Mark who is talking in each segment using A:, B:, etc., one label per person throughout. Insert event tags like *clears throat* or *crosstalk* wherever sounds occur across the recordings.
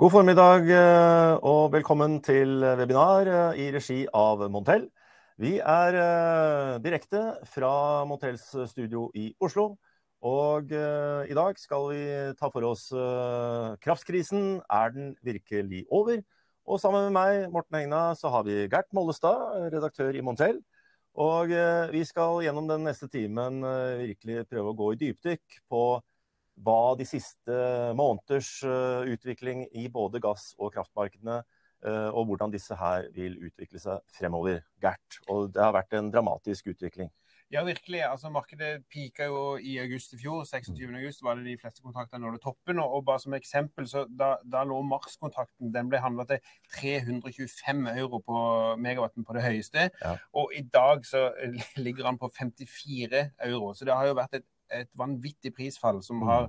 A: God formiddag eh, og velkommen til webinar eh, i regi av Montell. Vi er eh, direkte fra Montells studio i Oslo. Og i dag skal vi ta for oss kraftkrisen. Er den virkelig over? Og sammen med meg, Morten Egna, så har vi Gert Mollestad, redaktør i Montell. Og vi skal gjennom den neste timen virkelig prøve å gå i dypdykk på hva de siste måneders eh, utvikling i både gass- og kraftmarkedene eh, og hvordan disse her vil utvikle seg fremover. Gert. Og det har vært en dramatisk utvikling.
B: Ja, virkelig. Altså, markedet pika jo i august i fjor. 26. august var det de fleste kontraktene nådde toppen. Og, og, bare som eksempel, så da, da lå Mars-kontrakten Den ble handla til 325 euro på megawatten på det høyeste. Ja. Og i dag så *laughs* ligger han på 54 euro. Så det har jo vært et et vanvittig prisfall som har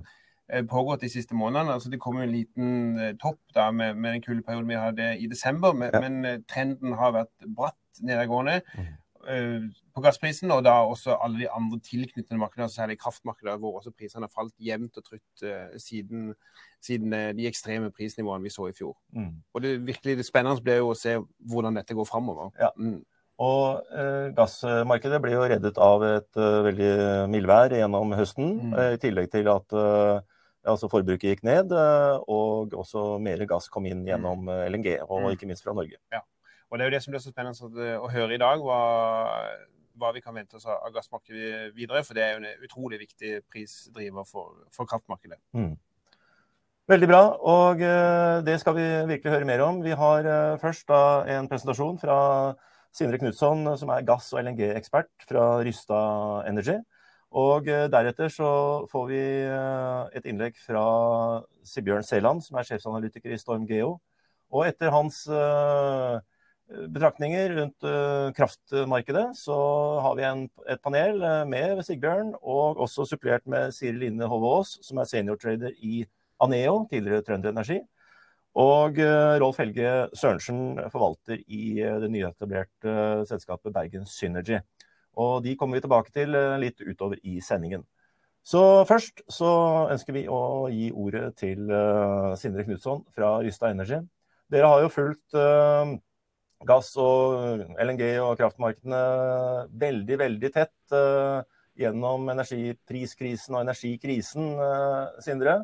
B: eh, pågått de siste månedene. Altså, det kom en liten eh, topp da med, med den kuldeperioden vi hadde i desember, men, ja. men eh, trenden har vært bratt nedadgående. Mm. på gassprisen, og da også alle de andre tilknyttede markedene, altså særlig kraftmarkedet, hvor også prisene har falt jevnt og trutt uh, siden, siden uh, de ekstreme prisnivåene vi så i fjor. Mm. Og det virkelig det spennende blir jo å se hvordan dette går framover. Ja. Mm.
A: Og eh, gassmarkedet ble jo reddet av et uh, veldig mildvær gjennom høsten. Mm. Eh, I tillegg til at uh, altså forbruket gikk ned, uh, og også mer gass kom inn gjennom mm. LNG, og mm. ikke minst fra Norge.
B: Ja. Og Det er jo det som blir så spennende å høre i dag, hva, hva vi kan vente oss av gassmarkedet videre. For det er jo en utrolig viktig prisdriver for, for kraftmarkedet. Mm.
A: Veldig bra, og det skal vi virkelig høre mer om. Vi har først da en presentasjon fra Sindre Knutson, som er gass- og LNG-ekspert fra Rystad Energy. Og eh, deretter så får vi eh, et innlegg fra Sibjørn Seland, som er sjefsanalytiker i Storm Geo. Og etter hans eh, betraktninger rundt kraftmarkedet, så har vi en, et panel med Sigbjørn, og også supplert med Siri Line Hove Aas, som er seniortrader i Aneo, tidligere Trønder Energi. Og eh, Rolf Helge Sørensen forvalter i eh, det nyetablerte eh, selskapet Bergen Synergy. Og de kommer vi tilbake til litt utover i sendingen. Så først så ønsker vi å gi ordet til Sindre Knutson fra Rystad Energy. Dere har jo fulgt gass- og LNG og kraftmarkedene veldig, veldig tett gjennom energipriskrisen og energikrisen, Sindre.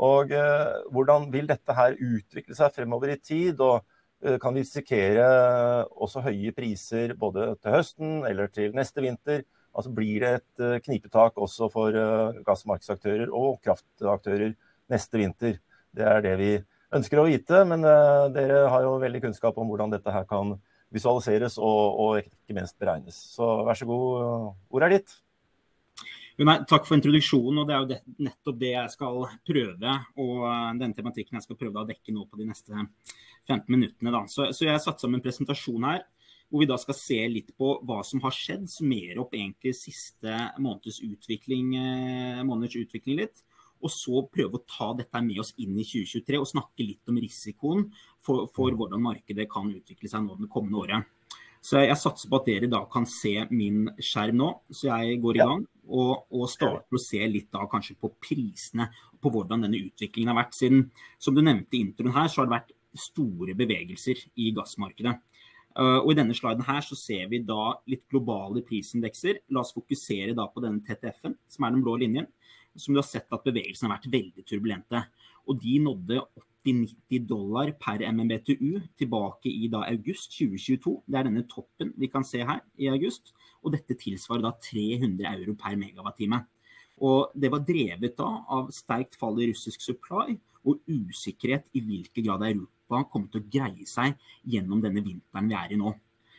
A: Og eh, hvordan vil dette her utvikle seg fremover i tid? Og eh, kan vi risikere også høye priser både til høsten eller til neste vinter? Altså Blir det et eh, knipetak også for gassmarkedsaktører og kraftaktører neste vinter? Det er det vi ønsker å vite, men dere har jo veldig kunnskap om hvordan dette her kan visualiseres og, og ikke minst beregnes. Så vær så god, ordet er ditt.
C: Nei, takk for introduksjonen. og Det er jo det, nettopp det jeg skal prøve, og eh, denne tematikken jeg skal prøve å dekke nå på de neste 15 minuttene. Da. Så, så jeg har satt sammen en presentasjon her hvor vi da skal se litt på hva som har skjedd. Summere opp egentlig siste måneders utvikling, eh, måneders utvikling litt. Og så prøve å ta dette med oss inn i 2023 og snakke litt om risikoen for, for hvordan markedet kan utvikle seg nå det kommende året. Så jeg satser på at dere da kan se min skjerm nå. Så jeg går i gang og, og starter å se litt da kanskje på prisene. På hvordan denne utviklingen har vært. Siden, som du nevnte i introen her, så har det vært store bevegelser i gassmarkedet. Uh, og I denne sliden her så ser vi da litt globale prisindekser. La oss fokusere da på denne TTF-en, som er den blå linjen. Som du har sett at bevegelsene har vært veldig turbulente. Og de nådde 80-90 dollar per MMBTU tilbake i da august 2022. Det er denne toppen vi kan se her i august. Og dette tilsvarer da 300 euro per megawattime. Og det var drevet da av sterkt fall i russisk supply og usikkerhet i hvilken grad Europa kommer til å greie seg gjennom denne vinteren vi er i nå.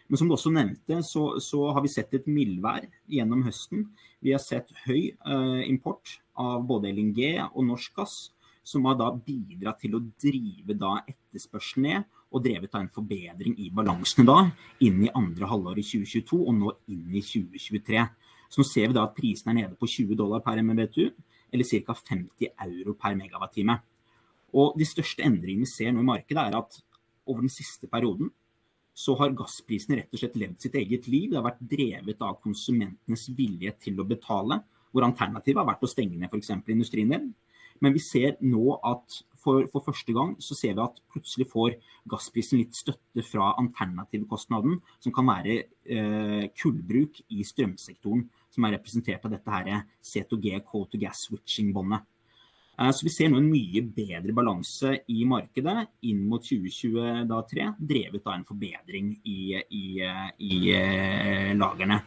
C: Men som du også nevnte, så, så har vi sett et mildvær gjennom høsten. Vi har sett høy uh, import av både LNG og norsk gass som har da bidratt til å drive da etterspørselen ned, og drevet av en forbedring i balansene da, inn i andre halvår i 2022 og nå inn i 2023. Så nå ser vi da at prisen er nede på 20 dollar per MMBTU, eller ca. 50 euro per megawattime. Og de største endringene vi ser nå i markedet, er at over den siste perioden så har gassprisene rett og slett levd sitt eget liv. Det har vært drevet av konsumentenes vilje til å betale, hvor alternativet har vært å stenge ned f.eks. industrien din. Men vi ser nå at for, for, første gang så ser vi at plutselig får gassprisen litt støtte fra alternativkostnaden, som kan være eh, kullbruk i strømsektoren, som er representert av dette her C2G, coal to gas switching-båndet. Eh, så vi ser nå en mye bedre balanse i markedet inn mot 2023, drevet av en forbedring i, i, i, i eh, lagerne.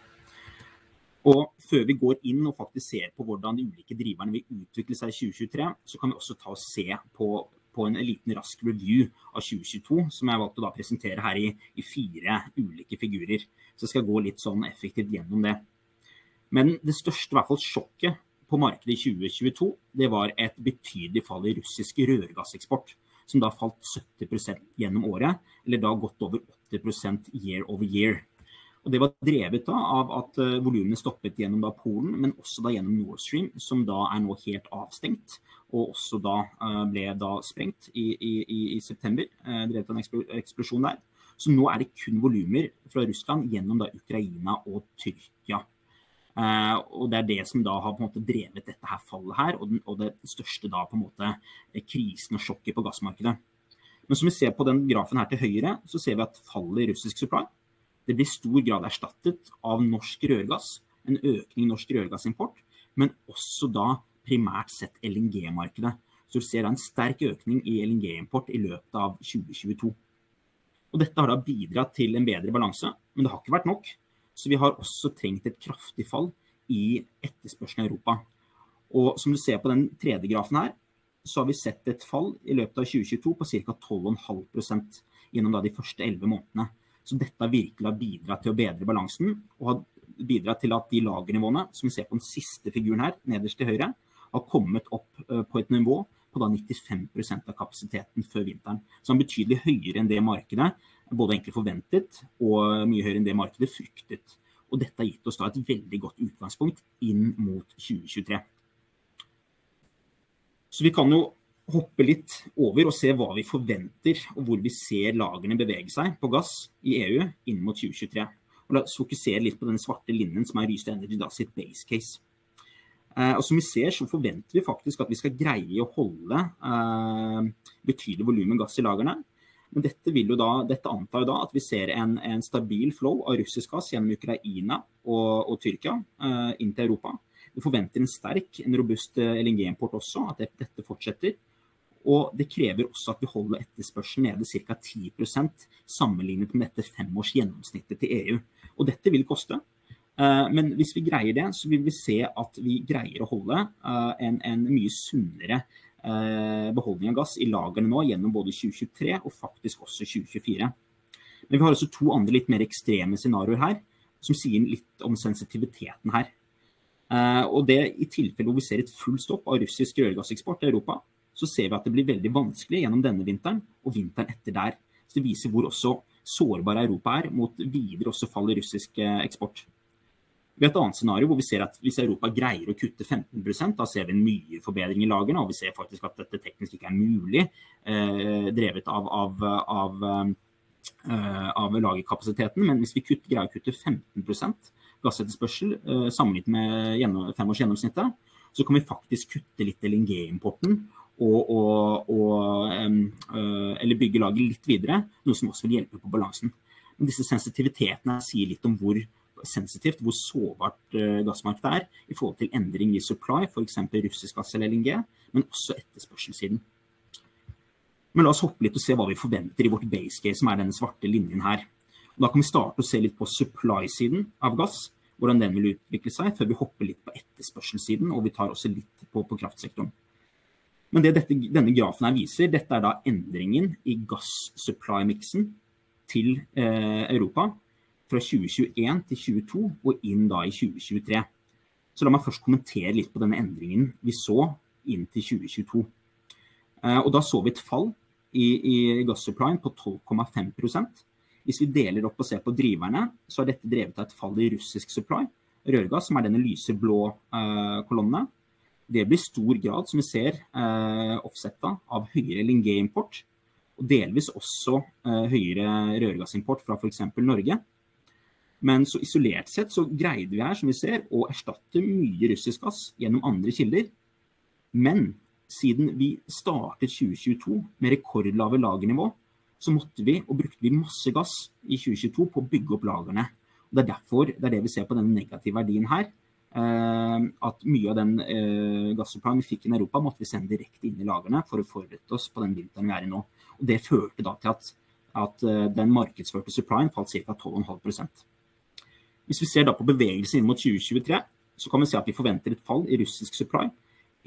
C: Og før vi går inn og faktisk ser på hvordan de ulike driverne vil utvikle seg i 2023, så kan vi også ta og se på, på en liten rask review av 2022, som jeg valgte å presentere her i, i, fire ulike figurer. Så jeg skal gå litt sånn effektivt gjennom det. Men det største i hvert fall sjokket på markedet i 2022, det var et betydelig fall i russisk rørgasseksport, som da falt 70% gjennom året, eller da godt over 80% year over year. Og Det var drevet da av at uh, volumene stoppet gjennom da Polen, men også da gjennom Nord Stream, som da er nå helt avstengt. Og også da uh, ble da sprengt i, i, i september. Uh, drevet av en eksplosjon der. Så nå er det kun volumer fra Russland gjennom da Ukraina og Tyrkia. Uh, og Det er det som da har på en måte drevet dette her fallet her, og, den, og det største da på en måte krisen og sjokket på gassmarkedet. Men som vi ser på den grafen her til høyre, så ser vi at fallet i russisk supply det blir i stor grad erstattet av norsk rørgass, en økning i norsk rørgassimport, men også da primært sett LNG-markedet. Så du ser en sterk økning i LNG-import i løpet av 2022. Og dette har da bidratt til en bedre balanse, men det har ikke vært nok. Så vi har også trengt et kraftig fall i etterspørselen i Europa. Og som du ser på den tredje grafen her, så har vi sett et fall i løpet av 2022 på ca. 12,5% gjennom de første 11 månedene. Så dette har virkelig bidratt til å bedre balansen, og har bidratt til at de lagernivåene som vi ser på den siste figuren her, nederst til høyre, har kommet opp eh, på et nivå på da 95% av kapasiteten før vinteren. Så den er betydelig høyere enn det markedet både egentlig forventet og mye høyere enn det markedet fryktet. Og dette har gitt oss da et veldig godt utgangspunkt inn mot 2023. Så vi kan jo hoppe litt over og se hva vi forventer, og hvor vi ser lagrene bevege seg på gass i EU inn mot 2023. Og la oss fokusere litt på den svarte linjen som er Ryste Energy da, sitt base case. Eh, og som vi ser, så forventer vi faktisk at vi skal greie å holde eh, betydelig volum gass i lagerne. Men dette, da, dette antar jo da at vi ser en, en stabil flow av russisk gass gjennom Ukraina og, og Tyrkia eh, inn til Europa. Vi forventer en sterk, en robust eh, LNG-import også, at dette fortsetter. Og det krever også at vi holder etterspørselen nede ca. 10% sammenlignet med dette femårsgjennomsnittet til EU. Og dette vil koste. Eh, men hvis vi greier det, så vil vi se at vi greier å holde eh, en, en mye sunnere eh, beholdning av gass i lagrene nå gjennom både 2023 og faktisk også 2024. Men vi har også to andre litt mer ekstreme scenarioer her, som sier litt om sensitiviteten her. Og det i tilfelle hvor vi ser et full stopp av russisk rørgasseksport til Europa, så ser vi at det blir veldig vanskelig gjennom denne vinteren og vinteren etter der. Så Det viser hvor også sårbar Europa er mot videre også fall i russisk eh, eksport. Vi har et annet scenario hvor vi ser at hvis Europa greier å kutte 15% da ser vi en mye forbedring i lagrene. og vi ser faktisk at dette teknisk ikke er mulig, eh, drevet av, av, av, eh, av lagerkapasiteten. Men hvis vi kutter, greier å kutte 15% gassetterspørsel eh, sammenlignet med gjennom, femårsgjennomsnittet, så kan vi faktisk kutte litt LNG-importen og, og, og øh, eller bygge laget litt videre, noe som også vil hjelpe på balansen. Men disse sensitivitetene sier litt om hvor sensitivt, hvor sårbart uh, gassmarkedet er i forhold til endring i supply, f.eks. russisk gass eller LNG, men også etterspørselssiden. Men la oss hoppe litt og se hva vi forventer i vårt base case, som er denne svarte linjen her. Og da kan vi starte å se litt på supply-siden av gass, hvordan den vil utvikle seg, før vi hopper litt på etterspørselssiden, og vi tar også litt på, på kraftsektoren. Men det dette, denne grafen her viser, dette er da endringen i gass-supply-miksen til eh, Europa fra 2021 til 2022 og inn da i 2023. Så la meg først kommentere litt på denne endringen vi så inn til 2022. Eh, og da så vi et fall i, i gass-supplyen på 12,5% Hvis vi deler opp og ser på driverne, så er dette drevet av et fall i russisk supply, rørgass, som er denne lyseblå eh, kolonnene det blir stor grad, som vi ser, eh, offsetta av høyere LNG-import. Og delvis også eh, høyere rørgassimport fra f.eks. Norge. Men så isolert sett så greide vi her, som vi ser, å erstatte mye russisk gass gjennom andre kilder. Men siden vi startet 2022 med rekordlave lagernivå, så måtte vi og brukte vi masse gass i 2022 på å bygge opp lagrene. Det er derfor det er det vi ser på denne negative verdien her. Eh, at mye av den eh, gasssuppplyen vi fikk i Europa, måtte vi sende direkte inn i lagrene for å forberede oss på den vinteren vi er i nå. Og Det førte da til at, at eh, den markedsførte supplyen falt ca. 12,5% Hvis vi ser da på bevegelse inn mot 2023, så kan vi se at vi forventer et fall i russisk supply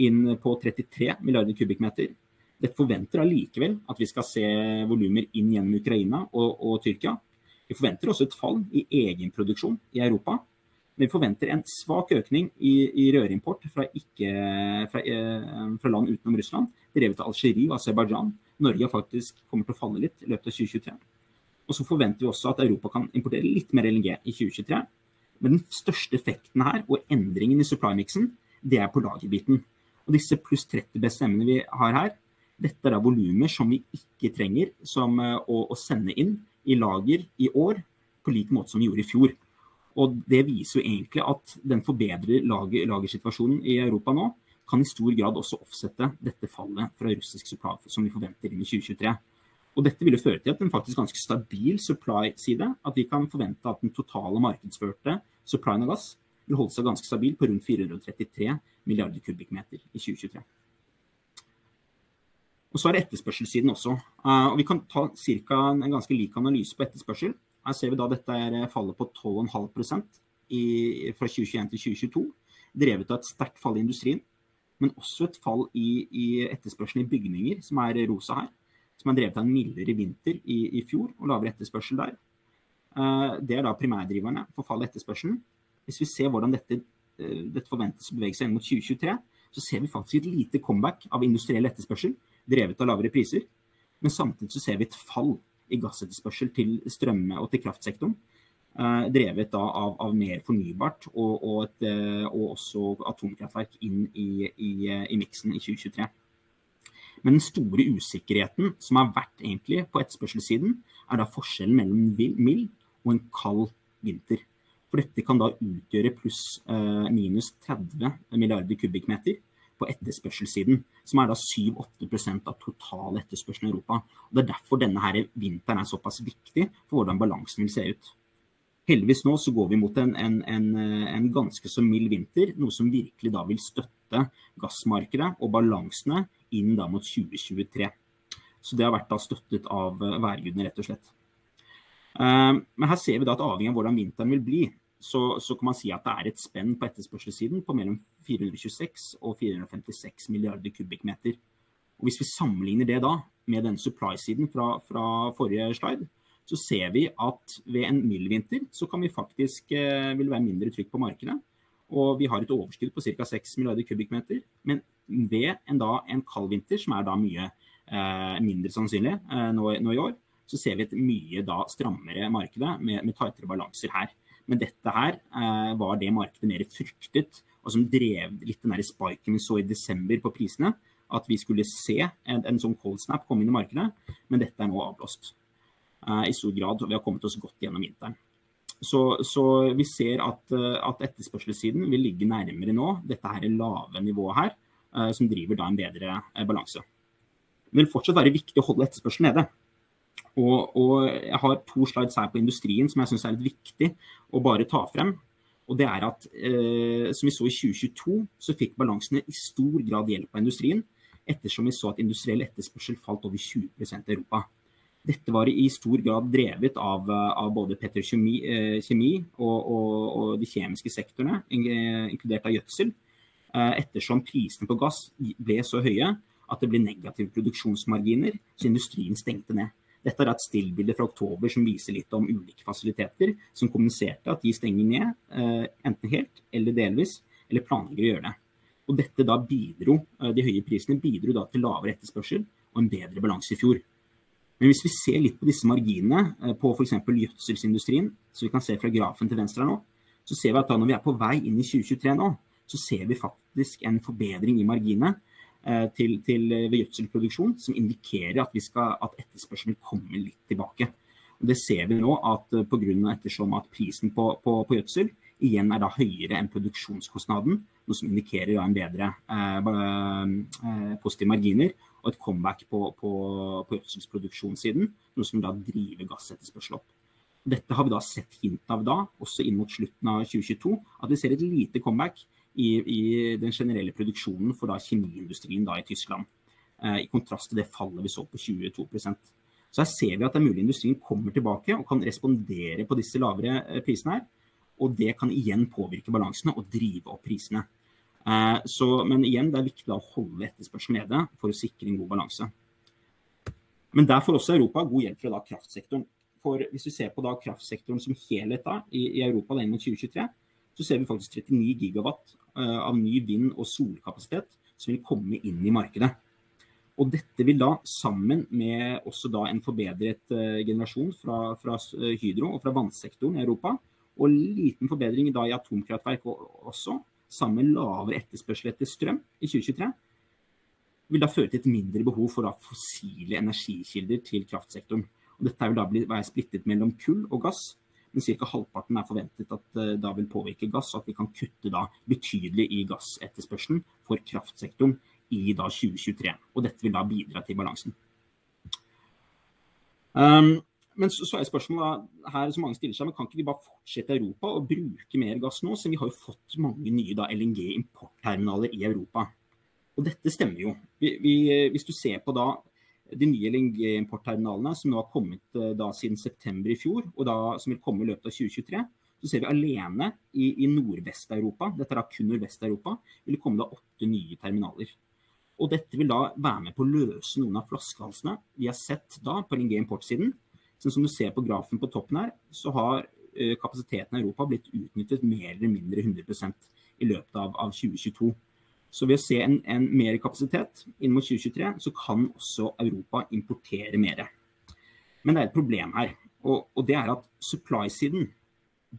C: inn på 33 milliarder kubikkmeter. Dette forventer allikevel at vi skal se volumer inn gjennom Ukraina og, og, Tyrkia. Vi forventer også et fall i egenproduksjon i Europa. Men vi forventer en svak økning i, i rørimport fra, fra, eh, fra, land utenom Russland, drevet av Algerie og Aserbajdsjan. Norge faktisk kommer til å falle litt i løpet av 2023. Og så forventer vi også at Europa kan importere litt mer LNG i 2023. Men den største effekten her, og endringen i supply-miksen, det er på lagerbiten. Og disse pluss 30 BCM-ene vi har her, dette er da volumer som vi ikke trenger som, eh, å, å, sende inn i lager i år, på lik måte som vi gjorde i fjor. Og Det viser jo egentlig at den forbedrer lager, lagersituasjonen i Europa nå kan i stor grad også offsette dette fallet fra russisk supply som vi forventer inn i 2023. Og Dette vil føre til at en faktisk ganske stabil supply-side, at vi kan forvente at den totale markedsførte supplyen av gass vil holde seg ganske stabil på rundt 433 milliarder kubikkmeter i 2023. Og Så er det etterspørselssiden også. Uh, og Vi kan ta cirka en ganske lik analyse på etterspørsel. Her ser vi da dette er fallet på 12,5 i, fra 2021 til 2022. Drevet av et sterkt fall i industrien, men også et fall i, i etterspørselen i bygninger, som er rosa her. Som er drevet av en mildere vinter i, i fjor og lavere etterspørsel der. Uh, det er da primærdriverne for fall i etterspørselen. Hvis vi ser hvordan dette, uh, dette forventes å bevege seg inn mot 2023, så ser vi faktisk et lite comeback av industriell etterspørsel drevet av lavere priser. Men samtidig så ser vi et fall i gassetterspørsel til strømme- og til kraftsektoren. Eh, drevet da av, av, mer fornybart og, og, et, eh, og, også atomkraftverk inn i, i, i miksen i 2023. Men den store usikkerheten som har vært egentlig på etterspørselssiden, er da forskjellen mellom mild og en kald vinter. For dette kan da utgjøre pluss eh, minus 30 milliarder kubikkmeter på etterspørselssiden, som er da 7-8 av total etterspørsel i Europa. Og det er derfor denne her vinteren er såpass viktig for hvordan balansen vil se ut. Heldigvis nå så går vi mot en, en, en, en ganske så mild vinter, noe som virkelig da vil støtte gassmarkedet og balansene inn da mot 2023. Så det har vært da støttet av værgudene, rett og slett. Eh, men her ser vi da at avhengig av hvordan vinteren vil bli, så, så, kan man si at det er et spenn på etterspørselssiden på mellom 426 og 456 milliarder kubikkmeter. Og Hvis vi sammenligner det da med den supply-siden fra, fra, forrige slide, så ser vi at ved en mild vinter så kan vi faktisk eh, vil være mindre trykk på markedet. Og vi har et overskudd på ca. 6 milliarder kubikkmeter. Men ved en, da, en kald vinter, som er da mye eh, mindre sannsynlig eh, nå, nå, i år, så ser vi et mye da strammere marked med, med tightere balanser her. Men dette her eh, var det markedet mer fryktet, og som drev litt den der spiken vi så i desember på prisene. At vi skulle se en, en sånn cold snap komme inn i markedet, men dette er nå avblåst. Eh, I stor grad, og vi har kommet oss godt gjennom vinteren. Så, så vi ser at, eh, at etterspørselssiden vil ligge nærmere nå dette her lave nivået her, eh, som driver da en bedre eh, balanse. Det vil fortsatt være viktig å holde etterspørselen nede. Og, og, jeg har to slides her på industrien som jeg syns er litt viktig å bare ta frem. Og det er at eh, Som vi så i 2022, så fikk balansene i stor grad hjelp av industrien. Ettersom vi så at industriell etterspørsel falt over 20% i Europa. Dette var i stor grad drevet av, av både petrokjemi eh, og, og, og, de kjemiske sektorene, inkludert av gjødsel. Eh, ettersom prisene på gass ble så høye at det ble negative produksjonsmarginer, så industrien stengte ned. Dette er et stillbilde fra oktober som viser litt om ulike fasiliteter som kommuniserte at de stenger ned, eh, enten helt eller delvis, eller planlegger å gjøre det. Og dette da bidro, eh, De høye prisene bidro da til lavere etterspørsel og en bedre balanse i fjor. Men hvis vi ser litt på disse marginene eh, på f.eks. gjødselsindustrien, så vi kan se fra grafen til venstre nå, så ser vi at da når vi er på vei inn i 2023 nå, så ser vi faktisk en forbedring i marginene til, til gjødselproduksjon som indikerer at, skal, at etterspørselen kommer litt tilbake. Det ser vi nå at eh, pga. ettersom at prisen på, på, på, gjødsel igjen er da høyere enn produksjonskostnaden, noe som indikerer en bedre eh, positive marginer og et comeback på, på, på gjødselsproduksjonssiden, noe som da driver gassetterspørsel opp. Dette har vi da sett hint av da, også inn mot slutten av 2022, at vi ser et lite comeback i, i den generelle produksjonen for da kjemiindustrien da i Tyskland. Eh, I kontrast til det fallet vi så på 22% Så her ser vi at det er mulig industrien kommer tilbake og kan respondere på disse lavere eh, prisene her. Og det kan igjen påvirke balansene og drive opp prisene. Eh, så, men igjen, det er viktig å holde etterspørselen nede for å sikre en god balanse. Men der får også Europa god hjelp fra da kraftsektoren. For hvis vi ser på da kraftsektoren som helhet da, i, i Europa innen 2023, så ser vi faktisk 39 gigawatt uh, av ny vind- og solkapasitet som vil komme inn i markedet. Og dette vil da sammen med også da en forbedret uh, generasjon fra, fra, Hydro og fra vannsektoren i Europa, og liten forbedring da i atomkraftverk også, sammen med lavere etterspørsel etter strøm i 2023, vil da føre til et mindre behov for fossile energikilder til kraftsektoren. Og dette vil da bli, være splittet mellom kull og gass, men ca. halvparten er forventet at uh, da vil påvirke gass, og at vi kan kutte da betydelig i gassetterspørselen for kraftsektoren i da 2023. Og dette vil da bidra til balansen. Um, men så, så, er spørsmålet her som mange stiller seg, men kan ikke vi bare fortsette Europa og bruke mer gass nå? Siden vi har jo fått mange nye LNG-importterminaler i Europa. Og dette stemmer jo. Vi, vi, hvis du ser på da de nye LNG-importterminalene som nå har kommet uh, da siden september i fjor, og da, som vil komme i løpet av 2023, så ser vi alene i, i Nordvest-Europa, dette er da kun Nordvest-Europa, vil det komme da åtte nye terminaler. Og dette vil da være med på å løse noen av flaskehalsene vi har sett da på LNG-importsiden. Sånn som du ser på grafen på toppen her, så har uh, kapasiteten i Europa blitt utnyttet mer eller mindre 100% i løpet av, av 2022. Så ved å se en, en mer kapasitet inn mot 2023, så kan også Europa importere mer. Men det er et problem her. Og, og det er at supply-siden,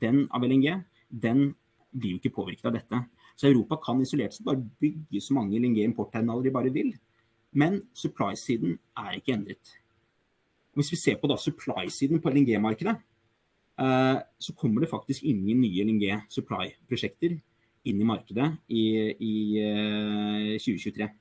C: den av LNG, den blir jo ikke påvirket av dette. Så Europa kan isolert sett bare bygge så mange LNG-importterminaler de bare vil. Men supply-siden er ikke endret. Hvis vi ser på supply-siden på LNG-markedet, eh, så kommer det faktisk ingen nye LNG-supply-prosjekter inn i markedet i, i 2023. Eh,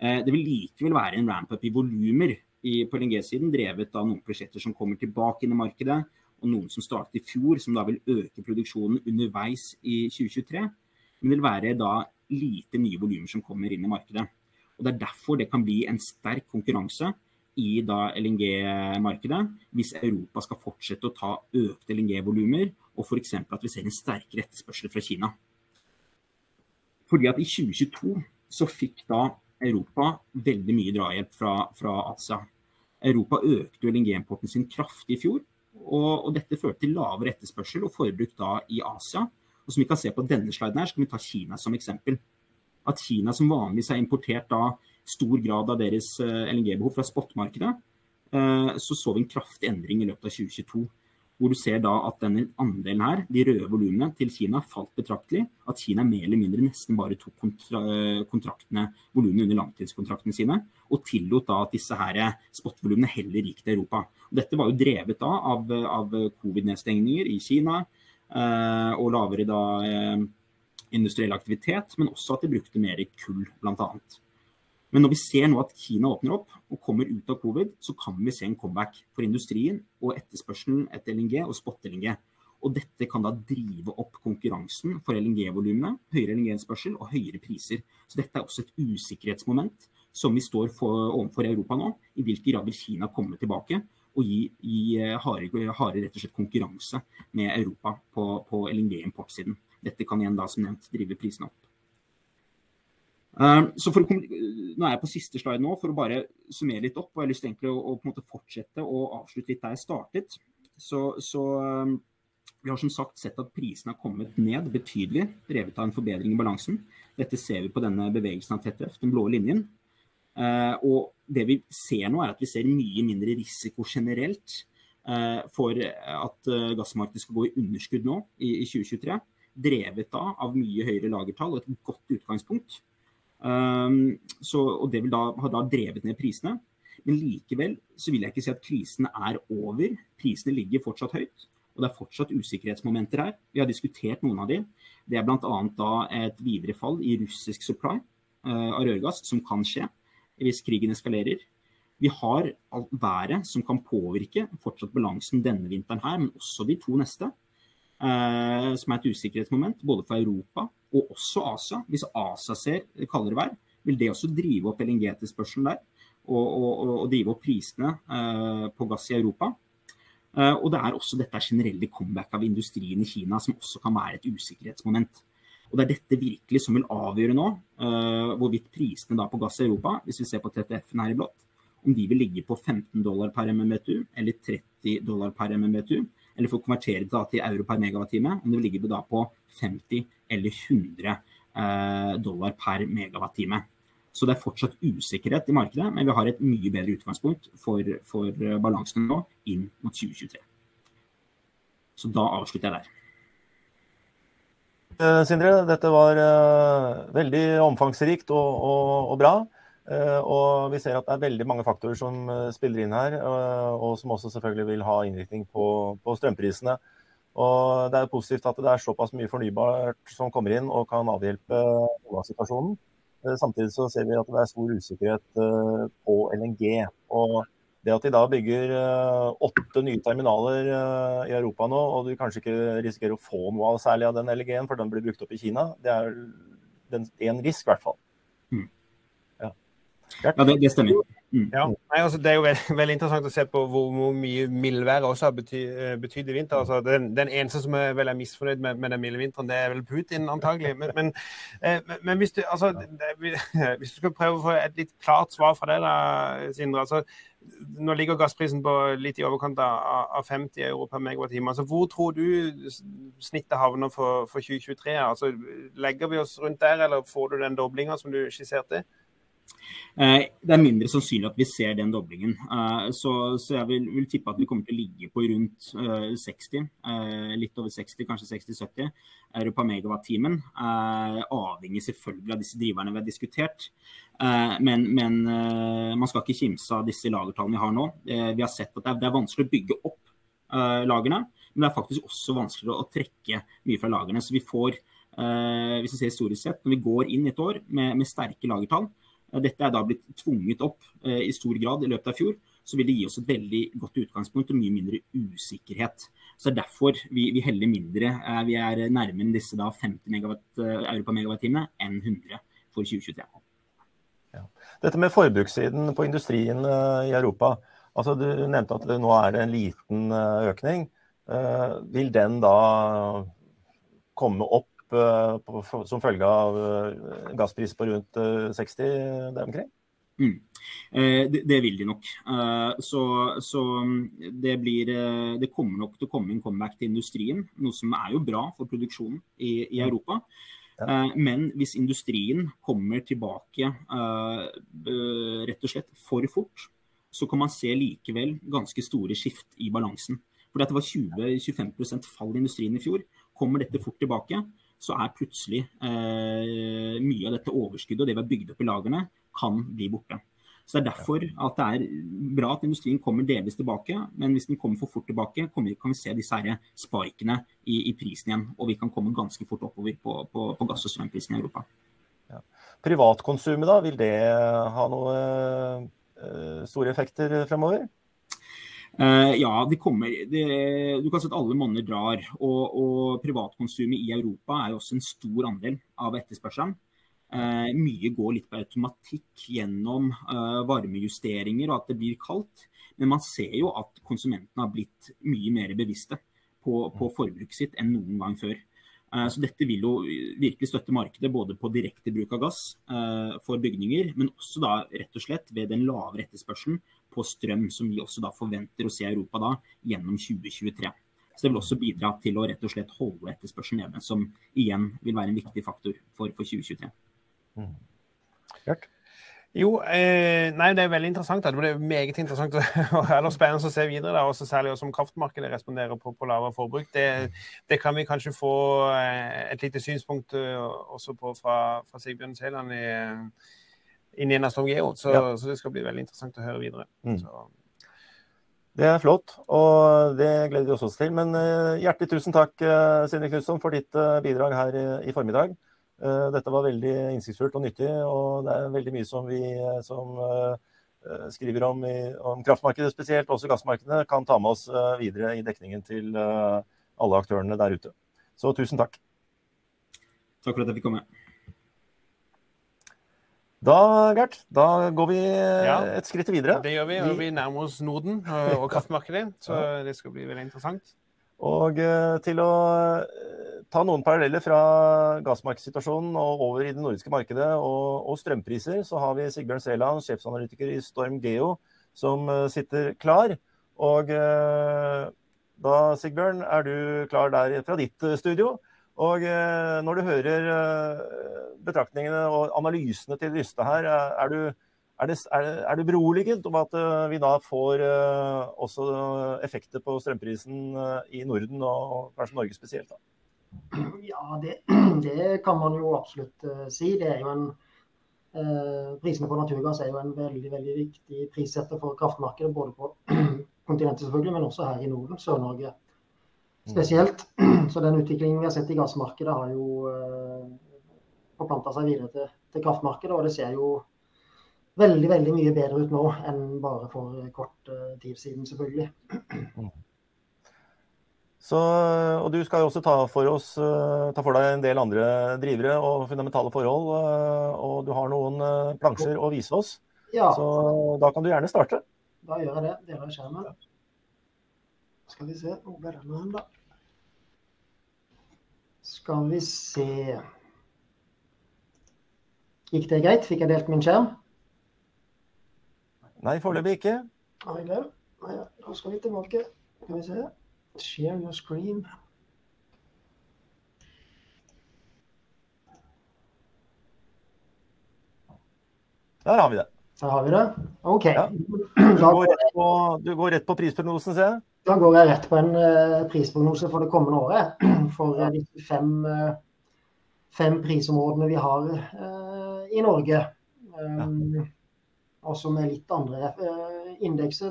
C: eh, det vil likevel være en ramp-up i volumer på LNG-siden, drevet av noen prosjekter som kommer tilbake inn i markedet, og noen som startet i fjor, som da vil øke produksjonen underveis i 2023. Men det vil være da lite nye volumer som kommer inn i markedet. Og Det er derfor det kan bli en sterk konkurranse i LNG-markedet hvis Europa skal fortsette å ta økte LNG-volumer, og f.eks. at vi ser en sterkere etterspørsel fra Kina. Fordi at i 2022 så fikk da Europa veldig mye drahjelp fra, fra Asia. Europa økte LNG-importen sin kraftig i fjor. Og, og, dette førte til lavere etterspørsel og forbruk da i Asia. Og som vi kan se på denne sliden her, så kan vi ta Kina som eksempel. At Kina som vanligvis har importert da stor grad av deres eh, LNG-behov fra spotmarkedet, eh, så så vi en kraftig endring i løpet av 2022 hvor du ser da at denne andelen her, de røde volumene til Kina, falt betraktelig. At Kina mer eller mindre nesten bare tok kontra kontraktene, volumene under langtidskontraktene sine, og tillot da at disse her spot-volumene heller gikk til Europa. Og dette var jo drevet da av, av covid-nedstengninger i Kina, eh, og lavere da eh, industriell aktivitet, men også at de brukte mer kull, bl.a. Men når vi ser nå at Kina åpner opp og kommer ut av covid, så kan vi se en comeback for industrien og etterspørselen etter LNG og spot-LNG. Og dette kan da drive opp konkurransen for LNG-volumene, høyere LNG-spørsel og høyere priser. Så dette er også et usikkerhetsmoment som vi står for, overfor i Europa nå. I hvilken grad vil Kina komme tilbake og gi, gi harde, harde, rett og slett konkurranse med Europa på, på LNG-importsiden. Dette kan igjen da som nevnt drive prisene opp. Ehm, så for nå er jeg på siste slide nå, for å bare summere litt opp. og Jeg har lyst til å, å, å fortsette og avslutte litt der jeg startet. Så, så, ehm, vi har som sagt sett at prisene har kommet ned betydelig, drevet av en forbedring i balansen. Dette ser vi på denne bevegelsen av TTF, den blå linjen. Uh, og det vi ser nå, er at vi ser mye mindre risiko generelt uh, for at uh, gassmarkedet skal gå i underskudd nå i 2023. Drevet da av mye høyere lagertall og et godt utgangspunkt. Um, så, og det vil da har da drevet ned prisene. Men likevel så vil jeg ikke si at krisen er over. Prisene ligger fortsatt høyt. Og det er fortsatt usikkerhetsmomenter her. Vi har diskutert noen av de. Det er bl.a. da et videre fall i russisk supply av rørgass, som kan skje hvis krigen eskalerer. Vi har været som kan påvirke fortsatt balansen denne vinteren her, men også de to neste. Eh, som er et usikkerhetsmoment både for Europa og også Asia. Hvis Asia ser kaldere vær, vil det også drive opp LNG-etterspørselen der. Og, og, og, drive opp prisene eh, på gass i Europa. Eh, og det er også dette generelle comeback av industrien i Kina som også kan være et usikkerhetsmoment. Og Det er dette virkelig som vil avgjøre nå hvorvidt prisene da på gass i Europa, hvis vi ser på TTF-en her i blått, om de vil ligge på 15 dollar per MMBTU eller 30 dollar per MMBTU eller for å konvertere det til euro per megawattime, om det ligger da på 50 eller 100 eh, dollar per megawattime. Så det er fortsatt usikkerhet i markedet, men vi har et mye bedre utgangspunkt for, for balansen nå inn mot 2023. Så da avslutter jeg der.
A: Eh, Sindre, dette var veldig omfangsrikt og, og, og bra. Uh, og vi ser at det er veldig mange faktorer som uh, spiller inn her, uh, og som også selvfølgelig vil ha innvirkning på, på, strømprisene. Og det er positivt at det er såpass mye fornybart som kommer inn og kan avhjelpe situasjonen. samtidig så ser vi at det er stor usikkerhet på LNG. Og det at de da bygger åtte nye terminaler i Europa nå, og du kanskje ikke risikerer å få noe av særlig av den LNG-en, for den blir brukt opp i Kina, det er en risk i hvert fall.
C: Ja, det, det stemmer.
B: Mm. Ja, Nei, altså, det er jo veldig, *laughs* veldig, interessant å se på hvor, hvor mye mildværet også har bety, eh, betydd i vinter. Altså, den, den, eneste som er, vel er misfornøyd med, med den milde vinteren, det er vel Putin, antagelig. Men, men, eh, men hvis, du, altså, det, *laughs* hvis, du, skal prøve å få et litt klart svar fra deg, da, Sindre. Altså, nå ligger gassprisen på litt i overkant av 50 euro per megawattime. Altså, hvor tror du snittet havner for, for 2023? Altså, legger vi oss rundt der, eller får du den doblinga som du skisserte?
C: Eh, det er mindre sannsynlig at vi ser den doblingen. Eh, så, så jeg vil, vil, tippe at vi kommer til å ligge på rundt 60, eh, litt over 60, kanskje 60-70 euro per megawatt-timen. Avhengig selvfølgelig av disse driverne vi har diskutert. Men, men man skal ikke kimse av disse lagertallene vi har nå. Vi har sett at det er, det er vanskelig å bygge opp lagrene, men det er faktisk også vanskeligere å trekke mye fra lagrene. Så vi får, hvis vi ser historisk sett, når vi går inn et år med, med sterke lagertall, dette er da blitt tvunget opp eh, i stor grad i løpet av fjor, så vil det gi oss et veldig godt utgangspunkt og mye mindre usikkerhet. Så det er derfor vi, vi heller mindre. Eh, vi er nærmere disse da 50 megawatt, eh, euro per megawattime enn 100 for 2023.
A: Ja. Dette med forbrukssiden på industrien i Europa. altså Du nevnte at det nå er en liten økning. Vil den da komme opp Eh, på, som følge av eh, gasspris på rundt 60 eh, der omkring?
C: Mm. Det, det, vil de nok. Så, så mm, det, blir, det kommer nok til å komme en comeback til industrien, noe som er jo bra for produksjonen i, i Europa. Ja. Men hvis industrien kommer tilbake rett og slett for fort, så kan man se likevel ganske store skift i balansen. For det var 20-25 fall i industrien i fjor. Kommer dette fort tilbake, så er plutselig eh, mye av dette overskuddet og det vi har bygd opp i lagrene, kan bli borte. Så Det er derfor at det er bra at industrien kommer delvis tilbake, men hvis den kommer for fort tilbake, kan vi se disse her spikene i, i, prisen igjen. Og vi kan komme ganske fort oppover på, på, på gass- og strømprisen i Europa.
A: Ja. Privatkonsumet, da, vil det ha noen uh, store effekter fremover?
C: Uh, ja, det kommer, det, du kan si at alle monner drar. Og, og privatkonsumet i Europa er jo også en stor andel av etterspørselen. Uh, mye går litt på automatikk gjennom uh, varmejusteringer og at det blir kaldt. Men man ser jo at konsumentene har blitt mye mer bevisste på, på forbruket sitt enn noen gang før. Så dette vil jo virkelig støtte markedet både på direkte bruk av gass for bygninger, men også da rett og slett ved den lavere etterspørselen på strøm, som vi også da forventer å se i Europa da gjennom 2023. Så Det vil også bidra til å rett og slett holde etterspørselen nede, som igjen vil være en viktig faktor for, for 2023. Mm.
B: Jo, eh, nei, det er veldig interessant. Det blir meget interessant og *laughs* eller spennende å se videre. Da, også Særlig også om kraftmarkedet responderer på, på lavere forbruk. Det, det, kan vi kanskje få eh, et lite synspunkt uh, også på fra, fra Sigbjørn Sæland i inn i Naston Geo. Så, ja. så, det skal bli veldig interessant å høre videre. Mm.
A: Det er flott, og det gleder vi oss også til. Men hjertelig tusen takk Sindre Knutson, for ditt bidrag her i formiddag. Dette var veldig innsiktsfullt og nyttig, og det er veldig mye som vi som skriver om, om kraftmarkedet spesielt, også gassmarkedet, kan ta med oss videre i dekningen til alle aktørene der ute. Så tusen takk.
C: Takk for at jeg fikk komme.
A: Da, Gert, da går vi ja, et skritt videre.
B: Det gjør vi, og vi nærmer oss Norden og kraftmarkedet. Så det skal bli veldig interessant.
A: Og til å ta noen paralleller fra gassmarkedssituasjonen og over i det nordiske markedet og, og strømpriser, så har vi Sigbjørn Sæland, sjefsanalytiker i Storm Geo, som sitter klar. Og da, Sigbjørn, er du klar der fra ditt studio? Og eh, når du hører eh, betraktningene og analysene til Ryste her, eh, er du, er, det, er, er du beroliget om at vi da får også effekter på strømprisen i Norden, og kanskje Norge spesielt? da?
D: Ja, det, det kan man jo absolutt si. Det er jo en eh, Prisene på naturgass er jo en veldig veldig viktig prissetter for kraftmarkedet, både på *clears throat* kontinentet selvfølgelig, men også her i Norden, Sør-Norge spesielt. *clears throat* Så den utviklingen vi har sett i gassmarkedet har jo uh, forplanta seg videre til, til, kraftmarkedet. Og det ser jo veldig veldig mye bedre ut nå enn bare for kort uh, tid siden, selvfølgelig. *clears throat*
A: Så, og Du skal jo også ta for, oss, ta for deg en del andre drivere og fundamentale forhold. og Du har noen plansjer å vise oss. Ja. Så da kan du gjerne starte.
D: Da gjør jeg det. Deler skjermen. Skal vi se, hvor ble den hen, da? Skal vi se Gikk det greit? Fikk jeg delt min skjerm?
A: Nei, foreløpig ikke.
D: Nei, det. Nei, da skal vi tilbake. Skal vi se. Share your screen.
A: Der har vi det.
D: Der har vi det. OK. Ja.
A: Du, går på, du, går rett på, prisprognosen, ser jeg?
D: Da går jeg rett på en uh, prisprognose for det kommende året. *clears throat* For uh, disse fem, uh, fem, prisområdene vi har i Norge. Um, ja. Også med litt andre indekser.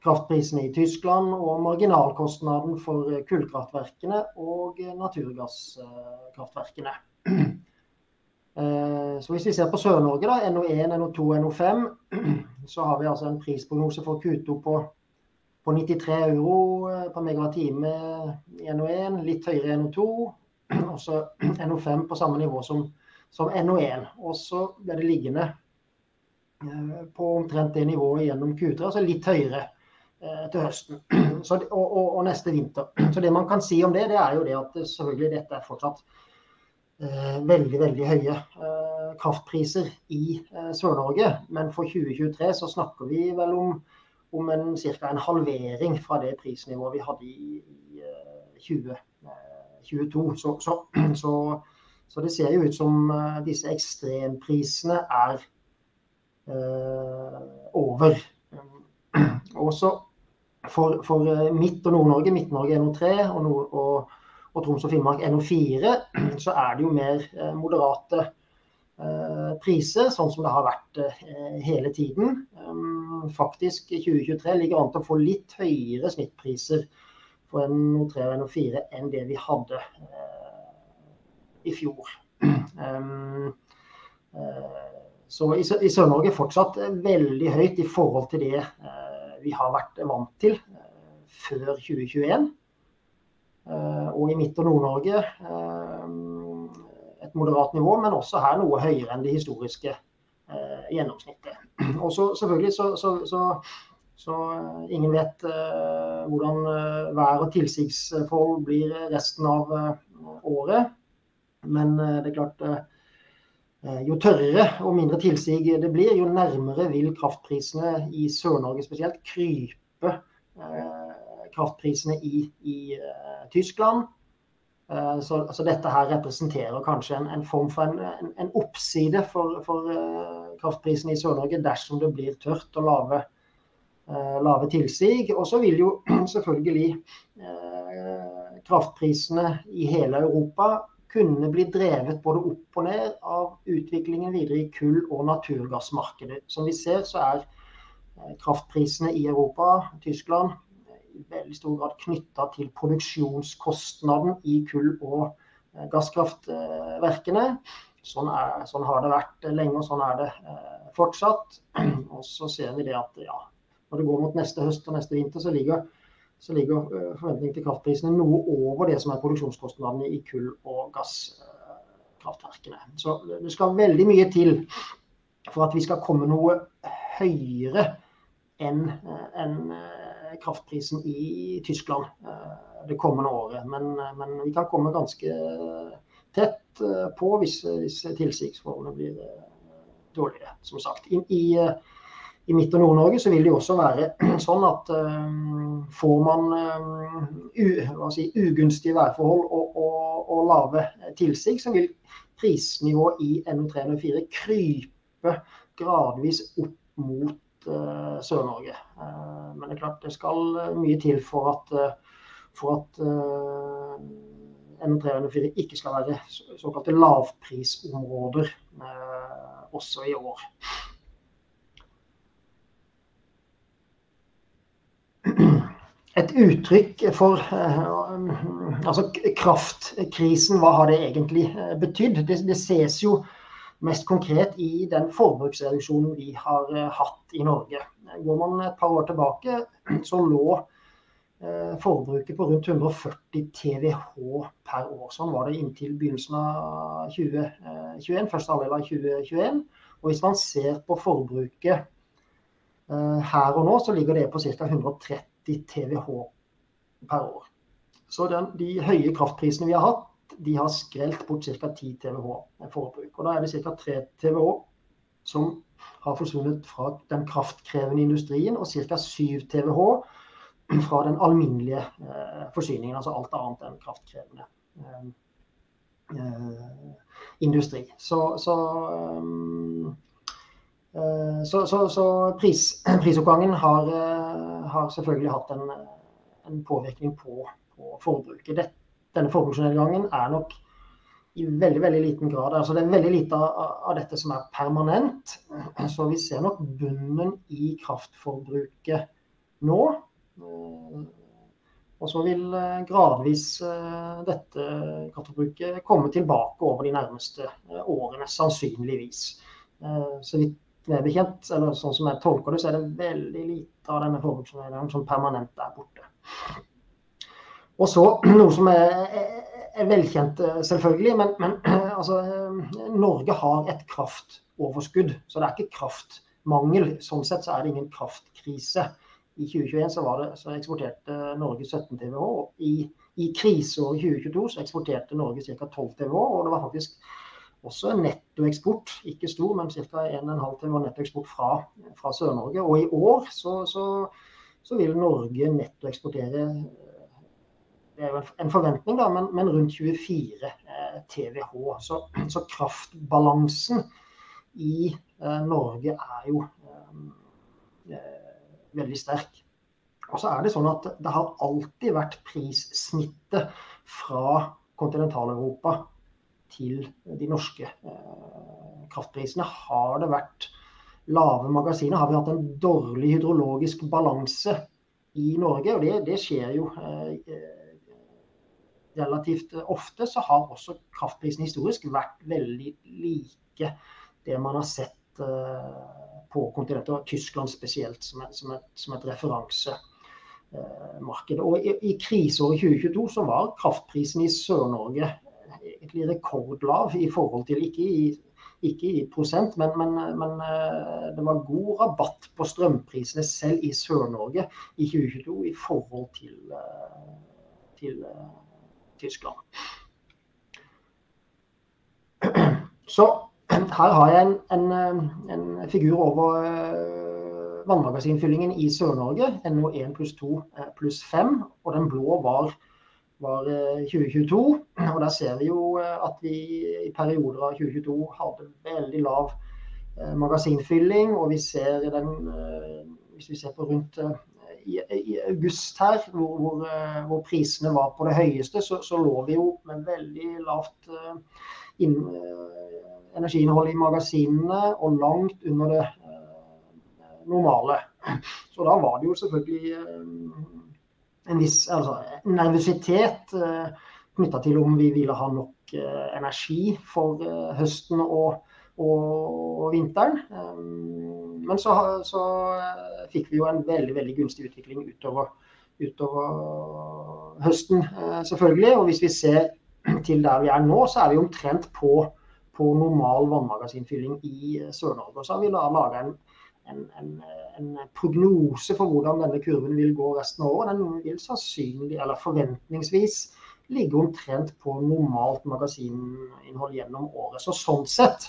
D: kraftprisene i Tyskland og marginalkostnaden for kullkraftverkene og naturgasskraftverkene. *clears throat* Så hvis vi ser på Sør-Norge, NO1, NO2, NO5, så har vi altså en prisprognose for Q2 på på 93 euro eh, per megawattime i NO1, litt høyere i NO2. Og så *clears throat* NO5 på samme nivå som, som NO1. Og så ble det liggende eh, på omtrent det nivået gjennom Q3, altså litt høyere eh, til høsten *clears throat* så, og, og, og, neste vinter. *clears throat* Så det man kan si om det, det er jo det at selvfølgelig dette er fortsatt eh, veldig, veldig høye eh, kraftpriser i eh, Sør-Norge. Men for 2023 så snakker vi vel om om en, ca. en halvering fra det prisnivået vi hadde i, i 2022. Eh, så, så, *clears throat* så, så, det ser jo ut som eh, disse ekstremprisene er uh, over. *clears throat* Også for, for Midt- og Nord-Norge, Midt-Norge NO3 og, Nord og, og, Troms og Finnmark NO4, *clears throat* så er det jo mer moderate priser, sånn som det har vært uh, hele tiden. Um, faktisk 2023 ligger an til å få litt høyere snittpriser på NO3 og NO4 enn det vi hadde eh, i fjor. *clears throat* Um, eh, så i, Sør-Norge fortsatt veldig høyt i forhold til det eh, vi har vært vant til eh, før 2021. Eh, og i Midt- og Nord-Norge eh, et moderat nivå, men også her noe høyere enn det historiske gjennomsnittet. *clears throat* Og så selvfølgelig så, så, så, så eh, ingen vet eh, hvordan uh, vær- og tilsigsforhold blir resten av eh, året. Men det er klart jo tørrere og mindre tilsig det blir, jo nærmere vil kraftprisene i Sør-Norge spesielt krype kraftprisene i, i Tyskland. Så, så, altså dette her representerer kanskje en, en form for en, en, oppside for, for kraftprisen i Sør-Norge dersom det blir tørt og lave, eh, lave tilsig. Og så vil jo *clears throat* selvfølgelig eh, kraftprisene i hele Europa kunne bli drevet både opp og ned av utviklingen videre i kull- og naturgassmarkedet. Som vi ser, så er kraftprisene i Europa, Tyskland, veldig stor grad knytta til produksjonskostnaden i kull- og gasskraftverkene. Sånn, er, sånn, har det vært lenge, og sånn er det fortsatt. *clears throat* Og så ser vi det at ja, når det går mot neste høst og neste vinter, så ligger, så ligger forventningene til kraftprisene noe over det som er produksjonskostnadene i kull- og gasskraftverkene. Så det skal veldig mye til for at vi skal komme noe høyere enn en kraftprisen i Tyskland det kommende året. Men, men, vi kan komme ganske tett på hvis, hvis tilsiktsforholdene blir dårligere, som sagt. I, i, i Midt- og Nord-Norge så vil det også være *clears throat* sånn at får man u, si, ugunstige værforhold og, og, og lave tilsig, så vil prisnivået i NO3 og NO4 krype gradvis opp mot Sør-Norge. Uh, men det er klart det skal mye til for at, for at NO3 og NO4 ikke skal være såkalte lavprisområder også i år. Et uttrykk for altså kraftkrisen, hva har det egentlig betydd? Det, det ses jo mest konkret i den forbruksreduksjonen vi har hatt i Norge. Går man et par år tilbake, *clears throat* så lå forbruket på rundt 140 TWh per år. Sånn var det inntil begynnelsen av 2021, første halvdel av 2021. Og hvis man ser på forbruket her og nå, så ligger det på ca. 130 TWh per år. Så den, de høye kraftprisene vi har hatt, de har skrelt bort ca. 10 TWh forbruk. Og da er det ca. 3 TWh som har forsvunnet fra den kraftkrevende industrien, og ca. 7 TWh fra den alminnelige eh, forsyningen, altså alt annet enn kraftkrevende eh, eh, industri. Så, så, så, så pris, prisoppgangen har, har, selvfølgelig hatt en, en påvirkning på, på forbruket. Det, denne forbruksnedgangen er nok i veldig veldig liten grad altså Det er veldig lite av, av dette som er permanent. *clears throat* Så vi ser nok bunnen i kraftforbruket nå. Og så vil gradvis dette kraftforbruket komme tilbake over de nærmeste årene, sannsynligvis. Så vidt vi er bekjent, eller sånn som jeg tolker det, så er det veldig lite av denne forbruksnedgangen som permanent er borte. Og så *clears throat* noe som er, er velkjent, selvfølgelig, men, men *clears throat* altså, Norge har et kraftoverskudd, så det er ikke kraftmangel. Sånn sett så er det ingen kraftkrise. I 2021 så, det, så eksporterte Norge 17 TWh. og I, i kriseåret 2022 så eksporterte Norge ca. 12 TWh. Og det var faktisk også nettoeksport, ikke stor, men ca. 1,5 TWh nettoeksport fra, fra Sør-Norge. Og i år så, så, så vil Norge nettoeksportere det er jo en forventning, da, men, men rundt 24 eh, TWh. Så, *clears throat* så, kraftbalansen i eh, Norge er jo eh, veldig sterk. Og så er det sånn at det har alltid vært prissnittet fra kontinentaleuropa til de norske eh, kraftprisene. Har det vært lave magasiner, har vi hatt en dårlig hydrologisk balanse i Norge. Og det, det skjer jo eh, relativt ofte, så har også kraftprisen historisk vært veldig like det man har sett eh, på kontinentet, og Tyskland spesielt, som et, som et, som et referansemarked. Og i, i kriseåret 2022 så var kraftprisen i Sør-Norge egentlig rekordlav i forhold til ikke i, ikke i prosent, men, men, men, det var god rabatt på strømprisene selv i Sør-Norge i 2022 i forhold til, til Tyskland. *clears throat* Så her har jeg en, en, en figur over uh, vannmagasinfyllingen i Sør-Norge. NO1 pluss 2 uh, pluss 5. Og den blå var, var uh, 2022. Og der ser vi jo at vi i perioder av 2022 hadde veldig lav magasinfylling. Og vi ser den, hvis vi ser på rundt i, i, august her, hvor, hvor, hvor, prisene var på det høyeste, så, så lå vi jo med veldig lavt inn, energiinnhold i magasinene og langt under det normale. Så da var det jo selvfølgelig en viss altså, nervøsitet knytta til om vi ville ha nok energi for høsten og, og, og vinteren. Men så, så, fikk vi jo en veldig, veldig gunstig utvikling utover, utover høsten, selvfølgelig. Og hvis vi ser til der vi er nå, så er vi omtrent på på normal vannmagasinfylling i eh, Sør-Norge. Så har vi laga en, en, en, en, prognose for hvordan denne kurven vil gå resten av året. Den vil sannsynlig, eller forventningsvis, ligge omtrent på normalt magasininnhold gjennom året. Så sånn sett